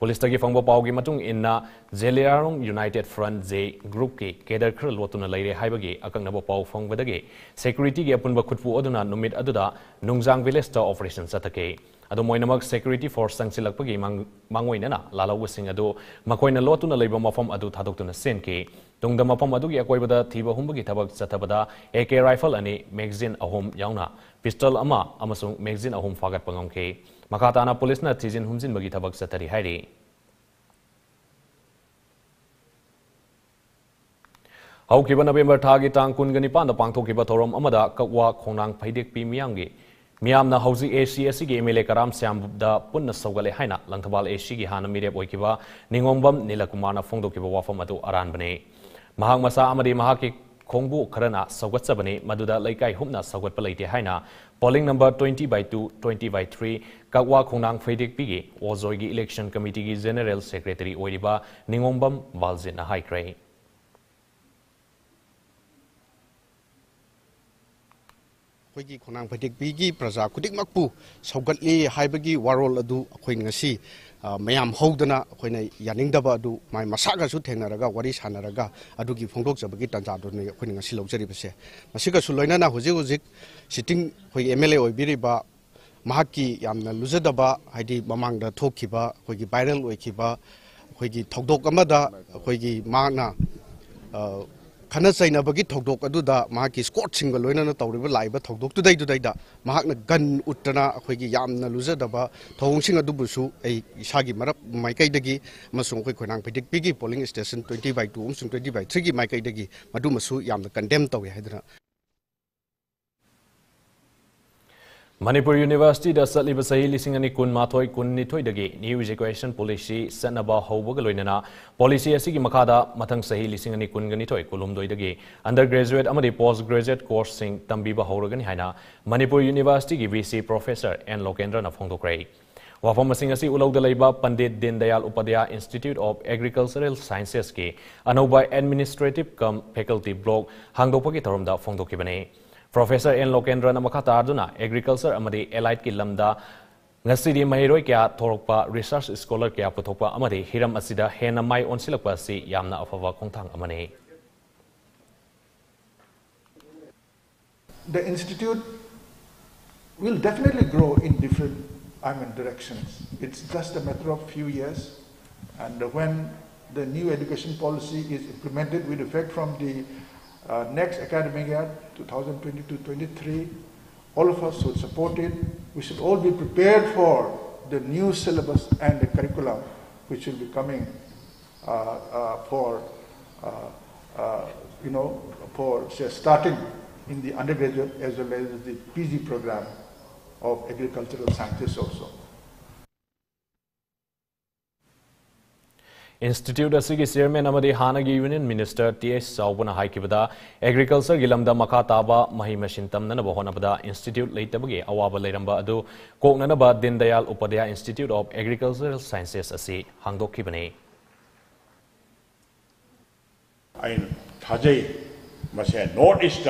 polista gi phangbo pau gi matung in na zelearong united front j group ki kedar khra lotuna laire haibagi akangna bo pau phang bedagi security gi apun ba khutpu aduna numit aduda nungjang village ta operation satake adu moinamak security force sang silak pagi mang mangoi na lala wasing adu. Makoina lotuna leiba mafam adu thadoktuna sen ki. Tungda mafam adu gi akoi bada thiba humbu gi thabak chathabada ak rifle ani magazine ahom yauna pistol ama amasung magazine ahom phagat pangong ꯃꯈꯥ ꯇꯥꯅ ꯄꯨꯂꯤꯁꯅ ꯊꯤꯖꯤꯟ ꯍꯨꯝꯖꯤꯟꯕꯒꯤ ꯊꯕꯛ ꯆꯠꯊꯔꯤ ꯍꯥꯏꯔꯤ ꯍꯧꯈꯤꯕ ꯅꯕꯦꯝꯕꯔ ꯊꯥꯒꯤ ꯇꯥꯡ ꯀꯨꯟꯒ ꯅꯤꯄꯥꯟꯗ ꯄꯥꯡꯊꯣꯛꯈꯤꯕ ꯊꯧꯔꯝ ꯑꯃꯗ ꯀꯛꯋꯥ ꯈꯣꯡꯅꯥꯡ ꯐꯩꯗꯦꯛꯄꯤ ꯃꯤꯌꯥꯝꯒꯤ ꯃꯤꯌꯥꯝꯅ ꯍꯧꯖꯤꯛ ꯑꯦ ꯁꯤ ꯑꯁꯤꯒꯤ ꯑꯦꯝ ꯑꯦꯜ ꯑꯦ ꯀꯔꯥꯝ ꯁ꯭ꯌꯥꯝꯗ ꯄꯨꯟꯅ ꯁꯧꯒꯠꯂꯦ ꯍꯥꯏꯅ ꯂꯪꯊꯕꯥꯜ ꯑꯦ ꯁꯤꯒꯤ ꯍꯥꯟꯅ ꯃꯤꯔꯦꯞ ꯑꯣꯏꯈꯤꯕ ꯅꯤꯉꯣꯝꯕꯝ ꯅꯤꯂꯀꯨꯃꯥꯔꯅ ꯐꯣꯡꯗꯣꯛꯈꯤꯕ ꯋꯥꯐꯝ ꯑꯗꯨ ꯑꯔꯥꯟꯕꯅꯤ ꯃꯍꯥꯛ ꯃꯁꯥ ꯑꯃꯗꯤ ꯃꯍꯥꯛꯀꯤ ꯈꯣꯡꯕꯨ ꯈꯔꯅ ꯁꯧꯒꯠꯆꯕꯅꯤ ꯃꯗꯨꯗ ꯂꯩꯀꯥꯏ ꯍꯨꯞꯅ ꯁꯧꯒꯠꯄ ꯂꯩꯇꯦ ꯍꯥꯏꯅ polling number twenty by two twenty by three ꯀꯛꯋꯥ ꯈꯣꯡꯅꯥꯡ ꯐꯩꯗꯦꯛꯄꯤꯒꯤ ꯑꯣꯖꯣꯏꯒꯤ ꯏꯂꯦꯛꯁꯟ ꯀꯃꯤꯇꯤꯒꯤ ꯖꯦꯅꯔꯦꯜ ꯁꯦꯀ꯭ꯔꯦꯇꯔꯤ ꯑꯣꯏꯔꯤꯕ ꯅꯤꯉꯣꯝꯕꯝ ꯕꯥꯜꯖꯤꯠꯅ ꯍꯥꯏꯈ꯭ꯔꯦ ꯑꯩꯈꯣꯏꯒꯤ ꯈꯣꯡꯅꯥꯡ ꯐꯩꯗꯦꯛꯄꯤꯒꯤ ꯄ꯭ꯔꯖꯥ ꯈꯨꯗꯤꯡꯃꯛꯄꯨ ꯁꯧꯒꯠꯂꯤ ꯍꯥꯏꯕꯒꯤ ꯋꯥꯔꯣꯜ ꯑꯗꯨ ꯑꯩꯈꯣꯏ ꯉꯁꯤ mayam hogdana khoina yaningdaba adu mai masaga su thengnaraga wari sanaraga adu gi phongdok jabagi tanja adu ne khoina ngasi lobjari bese masiga su loina na hoje hoje sitting khoi mla oibiri ba mahaki yamna luzadaba haidi mamangda thokkiba khoi gi viral oikiba khoi gi thokdok amada khoi gi mana khana saina bagi thokdok adu da ma ki squad single loina na tawri ba laiba thokdok tu dai tu dai da ma na gan utna khoi gi yam na luza da ba thong sing adu bu su ei sa gi marap mai kai da gi ma sung khoi khonang pidik pigi polling station 20 by 2 um sung 20 by 3 gi mai kai da gi ma du ma su yam na condemn taw ya hidra Manipur ꯌꯨꯅꯤꯚꯔꯁꯤꯇꯤꯗ ꯆꯠꯂꯤꯕ ꯆꯍꯤ ꯂꯤꯁꯤꯡ ꯑꯅꯤ ꯀꯨꯟꯃꯥꯊꯣꯏ ꯀꯨꯟꯅꯤꯊꯣꯏꯗꯒꯤ new education policy ꯆꯠꯅꯕ ꯍꯧꯕꯒ ꯂꯣꯏꯅꯅ policy ꯑꯁꯤꯒꯤ ꯃꯈꯥꯗ ꯃꯊꯪ ꯆꯍꯤ ꯂꯤꯁꯤꯡ ꯑꯅꯤ ꯀꯨꯟꯒꯅꯤꯊꯣꯏ ꯀꯨꯟꯍꯨꯝꯗꯣꯏꯗꯒꯤ ꯑꯟꯗꯔ ꯒ꯭ꯔꯦꯖꯨꯋꯦꯠ ꯑꯃꯗꯤ ꯄꯣꯁ ꯒ꯭ꯔꯦꯖꯨꯋꯦꯠ ꯀꯣꯔꯁꯁꯤꯡ ꯇꯝꯕꯤꯕ ꯍꯧꯔꯒꯅꯤ ꯍꯥꯏꯅ ꯃꯅꯤꯄꯨꯔ ꯌꯨꯅꯤꯚꯔꯁꯤꯇꯤꯒꯤ ꯚꯤ ꯁꯤ ꯄ꯭ꯔꯣꯐꯦꯁꯔ ꯑꯦꯟ ꯂꯣꯀꯦꯟꯗ꯭ꯔꯅ ꯐꯣꯡꯗꯣꯛꯈ꯭ꯔꯦ ꯋꯥꯐꯝ ꯑꯁꯤꯡ ꯑꯁꯤ ꯎꯂꯧꯗ ꯂꯩꯕ Pandit Deendayal Upadhyaya institute of agricultural ꯁꯥꯏꯟꯁꯦꯁꯀꯤ ꯑꯅꯧꯕ ꯑꯦꯗꯃꯤꯅꯤꯁꯇ꯭ꯔꯦꯇꯤꯞ ꯀꯝ ꯐꯦꯀꯜꯇꯤ ꯕ꯭ꯂꯣꯛ ꯍꯥꯡꯗꯣꯛꯄꯒꯤ ꯊꯧꯔꯝꯗ ꯐꯣꯡꯗꯣꯛꯈꯤꯕꯅꯤ ꯄ꯭ꯔꯣꯐꯦꯁꯔ ꯑꯦꯟ ꯂꯣꯀꯦꯟꯗ꯭ꯔꯅ ꯃꯈꯥ ꯇꯥꯗꯨꯅ ꯑꯦꯒ꯭ꯔꯤꯀꯜꯆꯔ ꯑꯃꯗꯤ ꯑꯦꯂꯥꯏꯠꯀꯤ ꯂꯝꯗ ꯉꯁꯤꯗꯤ ꯃꯍꯩꯔꯣꯏ ꯀꯌꯥ ꯊꯣꯔꯛꯄ ꯔꯤꯁꯔꯆ ꯁ꯭ꯀꯣꯂꯔ ꯀꯌꯥ ꯄꯨꯊꯣꯛꯄ ꯑꯃꯗꯤ ꯍꯤꯔꯝ ꯑꯁꯤꯗ ꯍꯦꯟꯅ ꯃꯥꯏ ꯑꯣꯟꯁꯤꯜꯂꯛꯄ ꯑꯁꯤ ꯌꯥꯝꯅ ꯑꯐꯕ ꯈꯣꯡꯊꯥꯡ ꯑꯃꯅꯤ The institute will definitely grow in different I mean, directions. It's just a matter of few years. And when the new education policy is implemented with effect from the uh, next academic year, 2022-23, all of us should support it. We should all be prepared for the new syllabus and the curriculum which will be coming uh, uh, for, uh, uh, you know, for say, starting in the undergraduate as well as the PG program of agricultural sciences also. Institute असिगी chairman union minister T S हाइकिबदा agriculture गी लमदा मखा ताबा मही machine तमनब होनबदा institute लेतबगी अवाब लेरंबा अदु कोकननब Deen Dayal Upadhyaya institute of agricultural sciences असि हांगदोखिबने आइन थाजै मसे नॉर्थ ईस्ट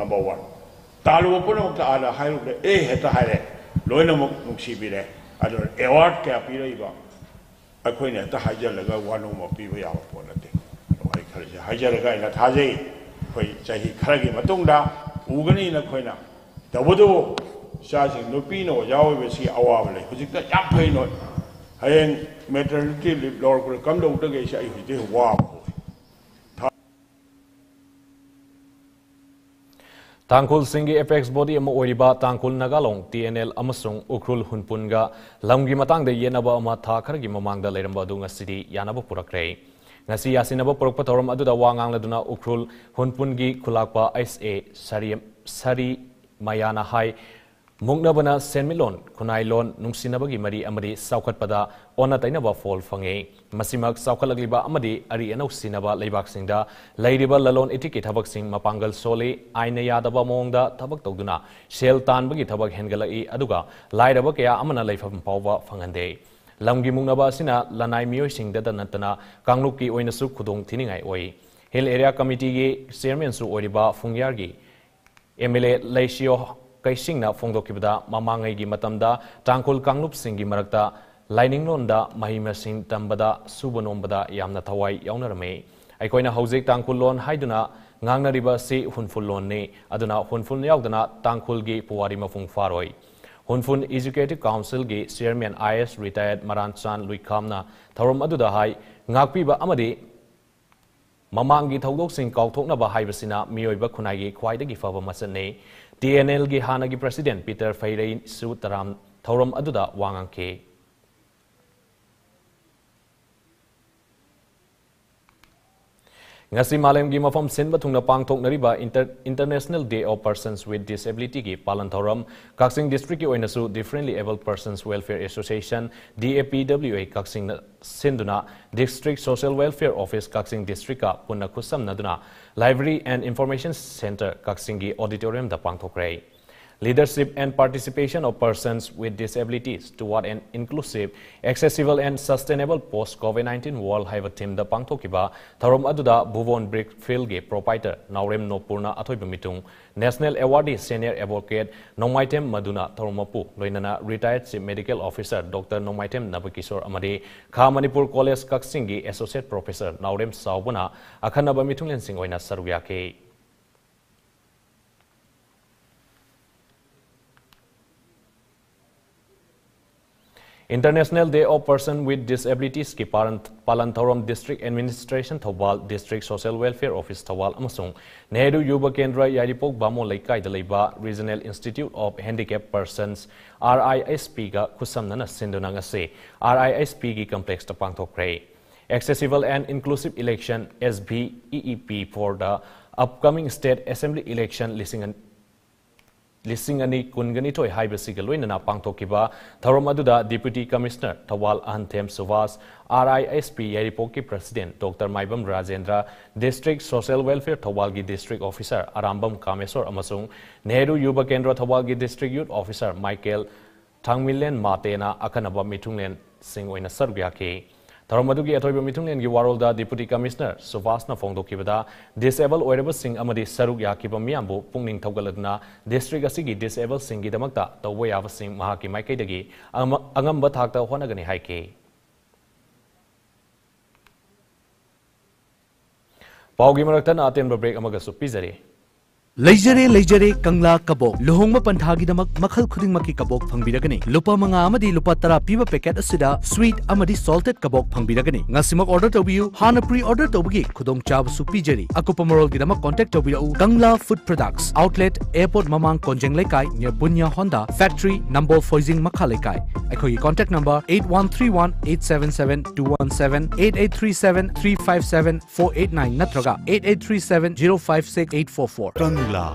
नंबर 1 तालु पुनमुक आदा हाइरुबे ए हेता हाइरे लोइनमुक नुक्सिबिरे अदु एवार्ड क्या akwai ta hajjar daga wani mu bi ba yawa ko na dai wai karje hajjar daga ina ta je kai jahi karage matunda ugani na kai na da wudo shashin no bi no yawo be si awa bale ku jikta ya pai no hayen metality lord ko kam da wuta ga shi ai de wa Singh apex body Tangkhul Nagalong TNL अमसुंग Ukhrul ngasidi yanaba purakre ngasi yasinaba purakpa thoram aduda wangang laduna ukrul hunpungi khulakpa sa sari sari mayana hai मूक्ना सेनमिलोन खुनाइलोन नुंसिनबगी मरी अमरी साउखटपदा ओना फोल fungi मसिमक अरी अनौ सिनबा लैबाकसिंगदा लैरिबा ललोन इटिकि थबकसिंग मपांगल सोले आइने यादबा मोंगदा थबक तौदुना सेल तानबगी थबक हेनगलई अदुगा लाइरबा कया अमना लैफम पावबा फंगंदे लनाई मियोइसिंगदा नतना कांगलुकी ओइनसु खुदोंग हिल एरिया कमीटी गे चेयरमैन सु ओरिबा फुंगयार गी एमएलए कई फोंद ममांग ट्रांकोल कालूपी मरक्त लाइनिंगलोद मही मसी तमद सूब नोबद थवाई यौनरमे अखोना ट्रांकुलोनारी हूनफुलोने हूनफुल पुवारी मफू फारो हूनफुन executive council chairman I S retired मरान चान लुखाम ममांग की थोदों कौथोनाब खुना खाई मचने ꯐꯕ ꯃꯆꯠꯅꯤ ꯇꯤꯑꯦꯟꯑꯦꯜꯒꯤ ꯍꯥꯟꯅꯒꯤ ꯄ꯭ꯔꯁꯤꯗꯦꯟꯠ ꯄꯤꯇꯔ ꯐꯩꯔꯩꯁꯨ ꯇꯔꯥꯝ ꯊꯧꯔꯝ ꯑꯗꯨꯗ ꯋꯥ ꯉꯥꯡꯈꯤ ngasi malem gi mafam senba thungna pangthok nariba international day of persons with disability gi palan thoram kaksing district ki oina su differently able persons welfare association dapwa kaksing sinduna district social welfare office kaksing district ka punna kusam naduna library and information center Kaksingi auditorium da pangthok rei leadership and participation of persons with disabilities toward an inclusive, accessible and sustainable post-COVID-19 world. Have a team the pangthokiba tharom aduda bhuvon brickfield ge proprietor naurem nopurna athoiba mitung national awardee senior advocate nomaitem maduna thoromapu loinana retired chief medical officer dr nomaitem nabakishor amade kha manipur college kaksingi associate professor naurem saubuna akhanaba mitunglen sing oina sarugya International Day of Person with Disabilities ki Palanthoram District Administration Thawal District Social Welfare Office Thawal amasung. Nehru Yuba Kendra Yaripok Bamo Laikai Dalaiba Regional Institute of Handicapped Persons RISP ga khusamnana sinduna ngase RISP gi complex ta Accessible and Inclusive Election SBEEP for the upcoming state assembly election listing tharom aduda deputy commissioner thawal anthem suvas RISP Yaripoki president Dr. Maibam Rajendra district social welfare thawal gi district officer Arambam Kamesor amasung Nehru Yuba Kendra thawal gi district youth officer Michael Thangmilen Matena akanaba mitunglen sing oina sargya ke ꯊꯧꯔꯝ ꯑꯗꯨꯒꯤ ꯑꯊꯣꯏꯕ ꯃꯤꯊꯨꯡꯂꯦꯟꯒꯤ ꯋꯥꯔꯣꯜꯗ deputy commissioner ꯁꯨꯚꯥꯁꯅ ꯐꯣꯡꯗꯣꯛꯈꯤꯕꯗ disable ꯑꯣꯏꯔꯕꯁꯤꯡ ꯑꯃꯗꯤ ꯁꯔꯨꯛ ꯌꯥꯈꯤꯕ ꯃꯤꯌꯥꯝꯕꯨ ꯄꯨꯛꯅꯤꯡ ꯊꯧꯒꯠꯂꯗꯨꯅ ꯗꯤꯁꯇ꯭ꯔꯤꯛ ꯑꯁꯤꯒꯤ ꯗꯤꯁꯑꯦꯕꯜꯁꯤꯡꯒꯤꯗꯃꯛꯇ ꯇꯧꯕ ꯌꯥꯕꯁꯤꯡ ꯃꯍꯥꯛꯀꯤ ꯃꯥꯏꯀꯩꯗꯒꯤ ꯑꯉꯝꯕ ꯊꯥꯛꯇ ꯍꯣꯠꯅꯒꯅꯤ ꯍꯥꯏꯈꯤ ꯄꯥꯎꯒꯤ ꯃꯔꯛꯇ ꯑꯇꯦꯟꯕ ꯕ꯭ꯔꯦꯛ ꯑꯃꯒꯁꯨ ꯄꯤꯖꯔꯤ लेजरे लेजरे कंगला कबोक लुहोंग पंथागीदमक मखल खुदिंगमकी कबोक फंगबिरगने लुपा मंगा अमदी लुपा तरा पीबा पैकेट असिदा स्वीट अमदी सॉल्टेड कबोक फंगबिरगने ngasimak order tobiyu hana pre order tobigi khudong chab su pijeri akupa moral gidama contact tobiru kangla food products outlet airport mamang konjeng lekai near bunya honda factory number foizing makhalekai ekhoyi contact number 8131877217 8837357489 natraga 8837056844 Bangla.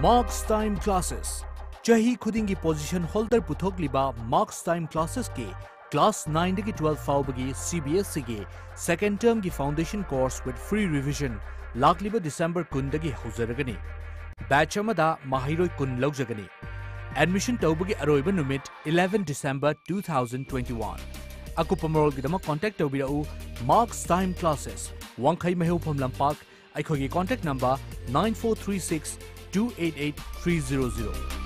Marks time classes चही खुदिंगी position holder पुथोकलिबा marks time classes के class 9 की 12 फाउ बगी CBSE के second term की foundation course with free revision लाकलिबा दिसंबर कुंदगी हुजरगनी बैच अमदा माहिरोय कुन लौजगनी एडमिशन तौबगी अरोइब नुमित 11 दिसंबर 2021 अकुपमरोल गिदमा contact तौबिराउ marks time classes wangkai Wangkhai Mahupam Lampak, Aikogi contact number 9436 288 300.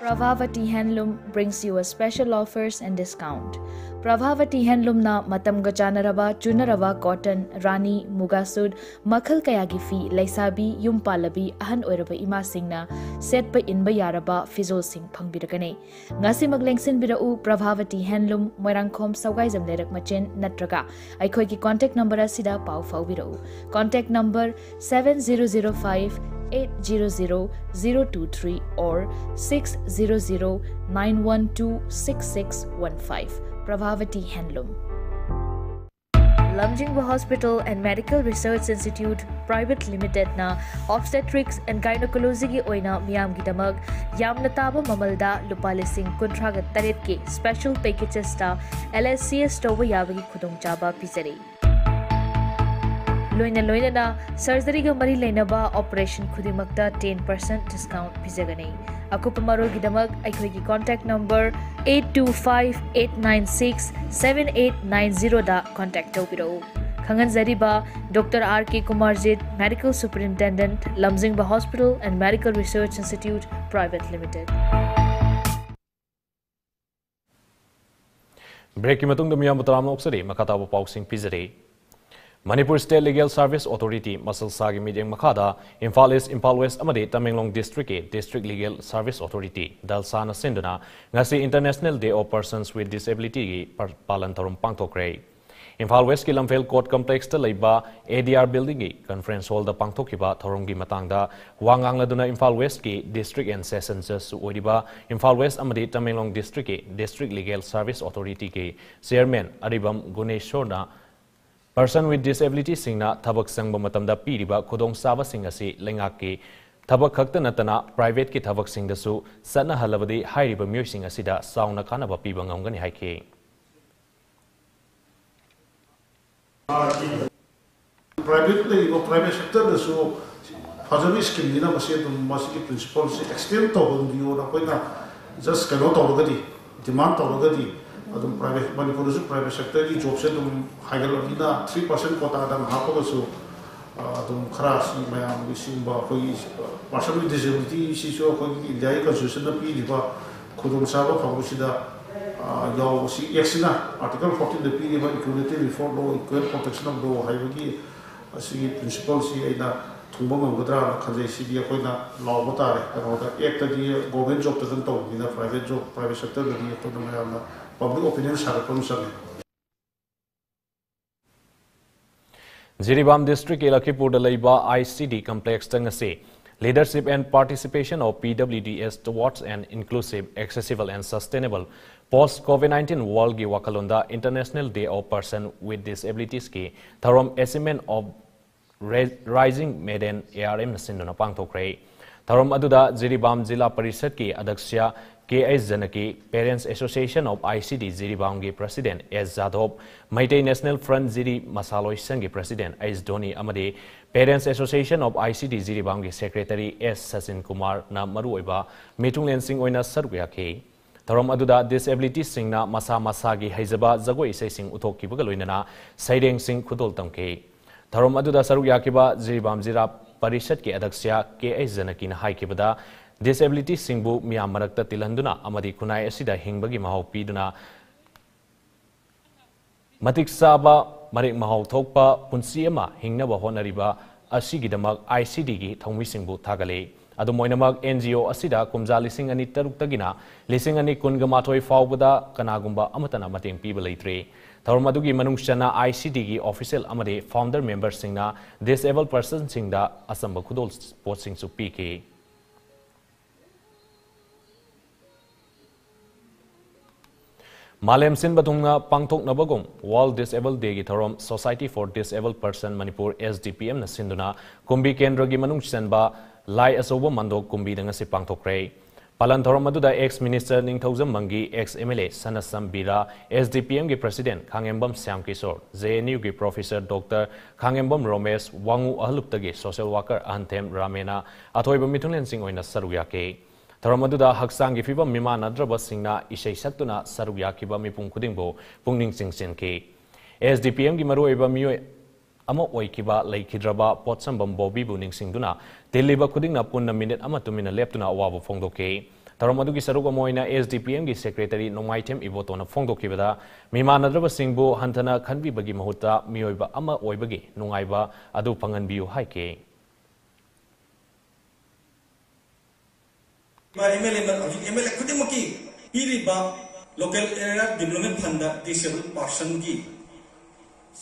Pravavati Handloom brings you a special offers and discount. Prabhavati ಹ್ಯಾಂಡ್ಲೂಮ್ನ ಮತಂಗ ಚಾನರವ ಚುನರವ ಕಾಟನ್ ರಾಣಿ ಮುಗಾಸೂಡ್ ಮಖಲ್ ಕಯಾಗಿ ಫಿ ಲೈಸಾಬಿ ಯುಂಪಾಲಬಿ ಅಹನ್ ಒರಬ ಇಮಾಸಿಂಗ್ನ ಸೆಟ್ಪ ಇನ್ಬ ಯಾರಬ ಫಿಜೋಲ್ಸಿಂಗ್ ಫಂಗ್ಬಿರಗನೆ ngasimak lengsinbirau ಪ್ರಭಾವತಿ ಹ್ಯಾಂಡ್ಲೂಮ್ ಮೊಯರಂಖೋಮ್ ಸೌಗಾಯ್ಜಂ ಲೇರಕ್ ಮಚೆನ್ ನಟ್ರಗ ಐಖೋಯ್ಗಿ ಕಾಂಟ್ಯಾಕ್ಟ್ ನಂಬರ್ ಅಸಿದ ಪಾವ್ ಫಾವ್ಬಿರವು contact number seven zero zero five 800023 or 600 912 6615. Pravavati Handloom. Lamjingwa Hospital and Medical Research Institute Private Limited na obstetrics and gynecology gi oina miyam gi damak yamna taba mamalda lupa lising kuntraga taret ki special packages ta LSCS towa yabagi khudong chaba pizari. लोइना लोइना surgery ग मरी लेनबा operation खुदिमक्ता 10% discount पिजगनी अकुप मरो गिदमक अखोगी contact number 8258967890 दा contact तौबिरो खंगन जरीबा doctor R K Kumarjit medical superintendent Lamjingba hospital and medical research institute private limited break की मतुंग मियाम तराम नोक्सरी मकाताबो पाउसिंग पिजरे Manipur State Legal Service Authority Masal Sagi Mijeng Makada, Imphal East, Amadi Tamenglong District District Legal Service Authority Dalsana Sinduna Ngasi International Day of Persons with Disability Palan Tarum Pangtokre. Imphal West Kilamfel Court Complex ta Laiba ADR Building gi Conference Hall da Pangtokiba Tharum gi Matangda Wangang Laduna Imphal West ki District and Sessions Judge Oiba Imphal West Amadi Tamenglong District e, District Legal Service Authority ki Chairman Aribam Guneshona ki district legal service authority ki chairman Aribam Guneshona person with disability singna thabak sangba matamda piriba khudong saba sing asi lengak ki ꯊꯕꯛ ꯈꯛꯇ ꯅꯠꯇꯅ ꯄ꯭ꯔꯥꯏꯚꯦꯠꯀꯤ ꯊꯕꯛꯁꯤꯡꯗꯁꯨ ꯆꯠꯅꯍꯜꯂꯕꯗꯤ ꯍꯥꯏꯔꯤꯕ ꯃꯤꯑꯣꯏꯁꯤꯡ ꯑꯁꯤꯗ ꯆꯥꯎꯅ ꯀꯥꯟꯅꯕ ꯄꯤꯕ ꯉꯝꯒꯅꯤ ꯍꯥꯏꯈꯤ ꯄ꯭ꯔꯥꯏꯚꯦꯠ ꯂꯩꯔꯤꯕ ꯄ꯭ꯔꯥꯏꯚꯦꯠ ꯁꯦꯛꯇꯔꯗꯁꯨ ꯐꯖꯕ ꯁ꯭ꯀꯤꯝꯅꯤꯅ ꯃꯁꯤ ꯑꯗꯨꯝ ꯃꯁꯤꯒꯤ ꯄ꯭ꯔꯤꯟꯁꯤꯄꯜꯁꯤ ꯑꯦꯛꯁꯇꯦꯟ ꯇꯧꯍꯟꯕꯤꯌꯣꯅ ꯑꯩꯈꯣꯏꯅ ꯖꯁ ꯀꯩꯅꯣ ꯇꯧꯔꯒꯗꯤ ꯗꯤꯃꯥꯟ ꯇꯧꯔꯒꯗꯤ ꯑꯗꯨꯝ ꯄ꯭ꯔꯥꯏꯚꯦꯠ ꯃꯅꯤꯄꯨꯔꯗꯁꯨ ꯄ꯭ꯔꯥꯏꯚꯦꯠ ꯁꯦꯛꯇꯔꯒꯤ ꯖꯣꯕꯁꯦ ꯑꯗꯨꯝ ꯍꯥꯏꯒꯠꯂꯕꯅꯤꯅ ꯊ꯭ꯔꯤ ꯄꯥꯔꯁꯦꯟ ꯀꯣꯇꯥꯗꯪ ꯍꯥꯞꯄꯒꯁꯨ ꯑꯗꯨꯝ ꯈꯔ ꯁꯤ ꯃꯌꯥꯝꯒꯤ ꯁꯤꯒꯨꯝꯕ ꯑꯩꯈꯣꯏꯒꯤ ꯄꯥꯔꯁꯟ ꯋꯤꯠ ꯗꯤꯁꯦꯕꯤꯂꯤꯇꯤꯁꯤꯁꯨ ꯑꯩꯈꯣꯏꯒꯤ ꯏꯟꯗꯤꯌꯥꯒꯤ ꯀꯟꯁꯇꯤꯇ꯭ꯌꯨꯁꯟꯅ ꯄꯤꯔꯤꯕ ꯈꯨꯗꯣꯡꯆꯥꯕ ꯐꯪꯕꯁꯤꯗ ꯌꯥꯎꯕꯁꯤ ꯑꯦꯛꯁꯤꯅ ꯑꯥꯔꯇꯤꯀꯜ ꯐꯣꯔꯇꯤꯟꯗ ꯄꯤꯔꯤꯕ ꯏꯀ꯭ꯋꯦꯂꯤꯇꯤ ꯕꯤꯐꯣꯔ ꯂꯣ ꯏꯀ꯭ꯋꯦꯜ ꯄ꯭ꯔꯣꯇꯦꯛꯁꯟ ꯑꯣꯐ ꯂꯣ ꯍꯥꯏꯕꯒꯤ ꯑꯁꯤꯒꯤ ꯄ꯭ꯔꯤꯟꯁꯤꯄꯜꯁꯤ ꯑꯩꯅ ꯊꯨꯡꯕ ꯉꯝꯒꯗ꯭ꯔꯥꯅ ꯈꯟꯖꯩ ꯁꯤꯗꯤ ꯑꯩꯈꯣꯏꯅ ꯂꯥꯎꯕ ꯇꯥꯔꯦ ꯀꯩꯅꯣꯗ ꯑꯦꯛꯇꯗꯤ ꯒꯣꯔꯃꯦꯟ ꯖꯣꯕꯇꯗꯪ ꯇꯧꯕꯅꯤꯅ ꯄ꯭ꯔꯥꯏꯚꯦꯠ ꯖꯣꯕ ꯄ꯭ꯔꯥꯏꯚꯦꯠ ꯁꯦꯛꯇꯔꯗꯗꯤ ꯑꯩꯈꯣꯏꯅ ꯃꯌꯥꯝꯅ ꯄꯕ꯭ꯂꯤꯛ ꯑꯣꯄꯤꯅꯤꯌꯟ ꯁꯥꯒꯠꯄ ꯑꯃ ꯆꯪꯉꯦ Jiribam district ke Lakhipur leiba ICD complex tangase leadership and participation of PWDS towards an inclusive, accessible and sustainable post COVID-19 world gi wakalunda International Day of Person with Disabilities ki tharom achievement of rising maiden ARM sinduna pangthokre tharom aduda Jiribam Jila Parishad ki adakshya KS Janaki, Parents Association of ICD Ziribamgi President S. Zadhop, Maitei National Front Ziri Masaloi Sangi President S. Doni Amade, Parents Association of ICD Ziribamgi Secretary S. Sasin Kumar na maru maruoiba metung lensing oina sarguya ke. Tharom aduda disability singna masa masagi haizaba zagoi isai sing uthokki baga loinana saireng धरम सरुब जीवाम जीरा परिषद के अध्यक्ष के ए जनकी disability मैं मरक् तिलहना खुनाई हिंग की माह पीदिक चाब मर माहौप पुसी हिंग हॉनरीद आई सी डी थी थागले अद एन जी ओ अद कमजा लिंग तरुक्तना लिंग कुनग माथ फाउद कनागुब पीब लेत्रे piba leitre thawm adugi manungchana ICD gi official amade founder members singna disabled persons singda asamba khudol sport sing su pk Malem Sin Batunga Pangtok Nabagum World Disabled Day Githarom Society for Disabled Person Manipur SDPM na sinduna kumbi kendra gi manung senba lai पालन ex minister Nithoujam मंगी ex M L A Sanasam Bira S D P M की president Khangembam Shyam Kishore J N U की professor doctor Khangembam Romesh वांगू अहलुप social worker अहंथेम रामेना अथोब मिथुलें सिंह सरुक याके थौरम हक्चांगी फीवम मीमानद्रब सिंह इसई सक्तुना सरुक याखिब मिपुम खुदिंगबो पुनिंग एस डी पी एम की मरुब मियो अमा ओइकिबा लेखिद्रबा पोत्सम बॉबी ꯇꯤꯜꯂꯤꯕ ꯈꯨꯗꯤꯡꯅ ꯄꯨꯟꯅ ꯃꯤꯅꯤꯠ ꯑꯃ ꯇꯨꯃꯤꯟꯅ ꯂꯦꯞꯇꯨꯅ ꯑꯋꯥꯕ ꯐꯣꯡꯗꯣꯛꯈꯤ ꯊꯧꯔꯝ ꯑꯗꯨꯒꯤ ꯁꯔꯨꯛ ꯑꯃ ꯑꯣꯏꯅ ꯑꯦꯁ ꯗꯤ ꯄꯤ ꯑꯦꯝꯒꯤ ꯁꯦꯀ꯭ꯔꯦꯇꯔꯤ ꯅꯣꯡꯃꯥꯏꯊꯦꯝ ꯏꯕꯣꯇꯣꯅ ꯐꯣꯡꯗꯣꯛꯈꯤꯕꯗ ꯃꯤꯃꯥꯟꯅꯗ꯭ꯔꯕꯁꯤꯡꯕꯨ ꯍꯟꯊꯅ ꯈꯟꯕꯤꯕꯒꯤ ꯃꯍꯨꯠꯇ ꯃꯤꯑꯣꯏꯕ ꯑꯃ ꯑꯣꯏꯕꯒꯤ ꯅꯨꯡꯉꯥꯏꯕ ꯑꯗꯨ ꯐꯪꯍꯟꯕꯤꯌꯨ ꯍꯥꯏꯈꯤ MLA MLA खुदिमकी पीरिबा local area development fund da disabled person gi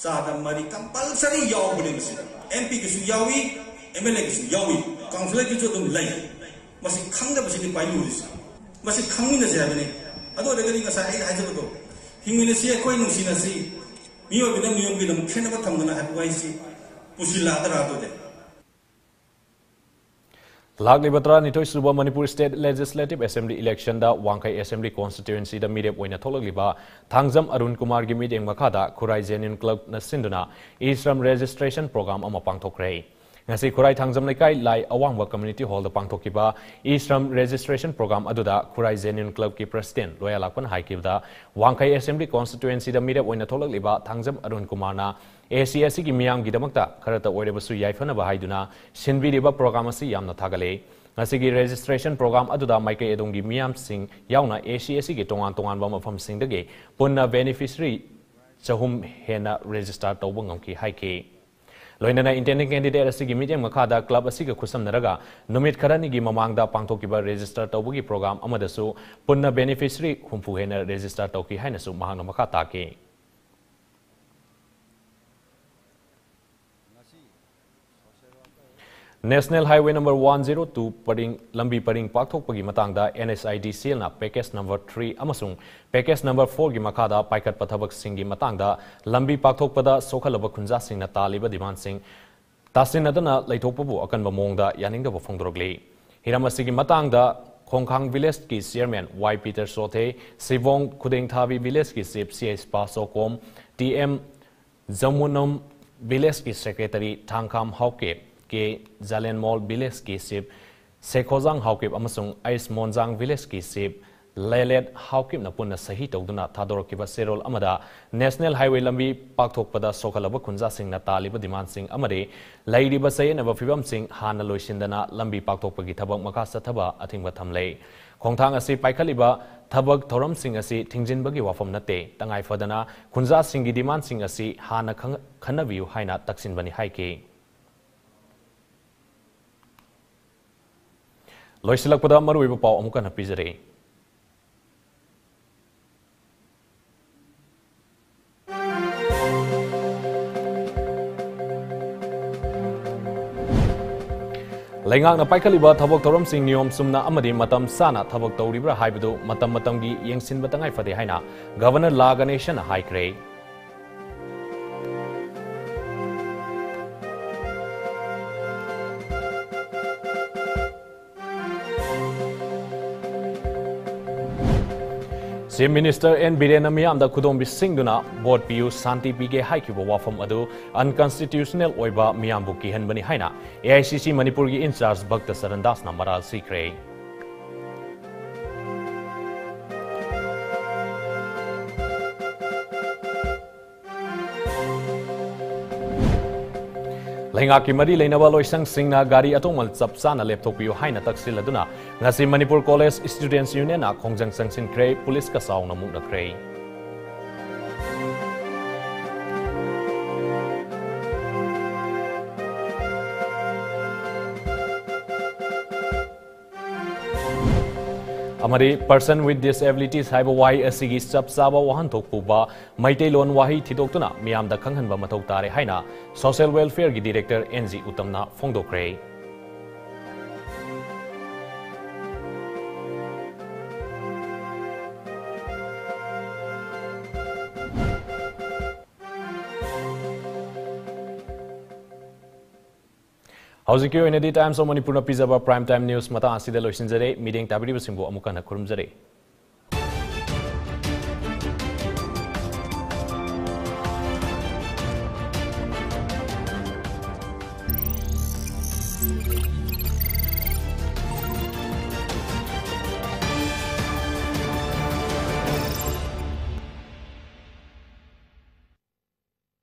sada mari compulsory yaw bune masi MP ki su yawi MLA ki su yawi councilor ki dum lai masi khangda basi ni pai luris masi khangmi na ja bane ado de gari ngasa ai haje do hingmi na si koi nung si na si miyo bi na miyo bi na khena ba tham na ha wai si pusila da ra do de ꯂꯥꯛꯂꯤꯕ ꯇꯔꯥꯅꯤꯊꯣꯏ ꯁꯨꯕ Manipur state legislative assembly ꯏꯂꯦꯛꯁꯟꯗ Wangkhei assembly ꯀꯣꯟꯁꯇꯤꯇ꯭ꯌꯨꯑꯦꯟꯁꯤꯗ ꯃꯤꯔꯦꯞ ꯑꯣꯏꯅ ꯊꯣꯛꯂꯛꯂꯤꯕ ꯊꯥꯡꯖꯝ ꯑꯔꯨꯟ ꯀꯨꯃꯥꯔꯒꯤ ꯃꯤꯠꯌꯦꯡ ꯃꯈꯥꯗ ꯈꯨꯔꯥꯏ ꯖꯦꯅꯤꯌꯟ ꯀ꯭ꯂꯕꯅ ꯁꯤꯟꯗꯨꯅ ꯏ ꯁ꯭ꯔꯝ ꯔꯦꯖꯤꯁꯇ꯭ꯔꯦꯁꯟ ꯄ꯭ꯔꯣꯒ꯭ꯔꯥꯝ ꯑꯃ ꯄꯥꯡꯊꯣꯛꯈ꯭ꯔꯦ ngasi kurai thangjam lekai lai awangwa community hall da pangthokiba isram registration program aduda kurai zenin club ki president loyalakpan haikibda wangkai assembly constituency da mire oina tholak liba thangjam arun kumar na ki miyam gi damakta khara ta oire basu yaifana bahai duna sinbi riba registration program aduda maike edong gi miyam sing yauna acsc gi tongan tongan ba mafam punna beneficiary sahum hena register tawbangam ki haike beneficiary chahum hena register tawbang ngam ki haike loinana intending candidate asigi meeting makhada club asiga khusamnaraga numit kharani gi mamangda pangthokiba register national highway number one zero two purring लंबी परिंग पाथोप की N S I D C package number three package number four की मखाद पाखट थबा लंबी पाथोप सोखल खुंजा ताब demand तासीनदनाथोपू अकन मोद यानी हिम अगर विलेज की चेयरमैन वाई पीटर सोथे सिवों सिवोंग था विलेज की चीफ सी एस पा सोकोम टी एम जमुनम विलेज की सेक्रेटरी थाखाम हाउकेब के जालेन मॉल विलेज की सिप सेखोजांग हाउकिप आइस मोनजांग विलेज की सिप लेलेट हाउकिप पुनः सही तौदना थादर सेरोल नेशनल हाईवे लंबी पाथोपद सोखल खुंजा तालीब सिंह लेब चयनब फिवम हाँ लोशन लंबी पाथोप की थब मखा सथब अथिब थमें खोथांग पाखलब थब थोरम थिजनबी वफम नए तंगाईफदना खुंजा की डिमांड हाँ खन भी तक्सीबनी haike loisilakpada maruiba pau amuka na pizare ꯂꯩꯉꯥꯛꯅ ꯄꯥꯏꯈꯠꯂꯤꯕ ꯊꯕꯛ ꯊꯧꯔꯝꯁꯤꯡ ꯅꯤꯌꯣꯝ ꯆꯨꯝꯅ ꯑꯃꯗꯤ ꯃꯇꯝ ꯆꯥꯅ ꯊꯕꯛ ꯇꯧꯔꯤꯕ꯭ꯔꯥ ꯍꯥꯏꯕꯗꯨ ꯃꯇꯝ ꯃꯇꯝꯒꯤ ꯌꯦꯡꯁꯤꯟꯕ ꯇꯉꯥꯏꯐꯗꯦ ꯍꯥꯏꯅ ꯒꯚꯔꯅꯔ ꯂꯥ ꯒꯅꯦꯁꯟꯅ ꯍꯥꯏꯈ꯭ꯔꯦ ꯆꯤꯐ ꯃꯤꯅꯤꯁꯇꯔ ꯑꯦꯟ ꯕꯤꯔꯦꯟꯅ ꯃꯤꯌꯥꯝꯗ ꯈꯨꯗꯣꯡꯕꯤꯁꯤꯡꯗꯨꯅ ꯚꯣꯠ ꯄꯤꯌꯨ ꯁꯥꯟꯇꯤ ꯄꯤꯒꯦ ꯍꯥꯏꯈꯤꯕ ꯋꯥꯐꯝ ꯑꯗꯨ ꯑꯟꯀꯟꯁꯇꯤꯇ꯭ꯌꯨꯁꯅꯦꯜ ꯑꯣꯏꯕ ꯃꯤꯌꯥꯝꯕꯨ ꯀꯤꯍꯟꯕꯅꯤ ꯍꯥꯏꯅ ꯑꯦꯑꯥꯏꯁꯤꯁꯤ ꯃꯅꯤꯄꯨꯔꯒꯤ ꯏꯟꯆꯥꯔꯖ ꯚꯛꯇ ꯆꯔꯟꯗꯥꯁꯅ ꯃꯔꯥꯜ ꯁꯤꯈ꯭ꯔꯦ ꯂꯩꯉꯥꯛꯀꯤ ꯃꯔꯤ ꯂꯩꯅꯕ ꯂꯣꯏꯁꯪꯁꯤꯡꯅ ꯒꯥꯔꯤ ꯑꯇꯣꯡꯃꯜ ꯆꯞ ꯆꯥꯅ ꯂꯦꯞꯊꯣꯛꯄꯤꯌꯨ ꯍꯥꯏꯅ ꯇꯛꯁꯤꯜꯂꯗꯨꯅ ꯉꯁꯤ ꯃꯅꯤꯄꯨꯔ ꯀꯣꯂꯦꯖ ꯁ꯭ꯇꯨꯗꯦꯟꯠꯁ ꯌꯨꯅꯤꯌꯟꯅ ꯈꯣꯡꯖꯪ ꯆꯪꯁꯤꯟꯈ꯭ꯔꯦ ꯄꯨꯂꯤꯁꯀ ꯆꯥꯎꯅ ꯃꯨꯛꯅꯈ꯭ꯔꯦ amari person with disabilities haiba wahi asigi chap saba wahan thok puba maitei lon wahi thidoktuna miyam da khanghan ba mathau tare haina social welfare gi director ng utamna phongdokre ꯍꯧꯖꯤꯛꯀꯤ ꯑꯣꯏꯅꯗꯤ times of ꯃꯅꯤꯄꯨꯔꯅ ꯄꯤꯖꯕ prime time news ꯃꯇꯥꯡ ꯑꯁꯤꯗ ꯂꯣꯏꯁꯤꯟꯖꯔꯦ ꯃꯤꯠꯌꯦꯡ ꯇꯥꯕꯤꯔꯤꯕꯁꯤꯡꯕꯨ ꯑꯃꯨꯛ ꯍꯟꯅ ꯈꯨꯔꯨꯝꯖꯔꯤ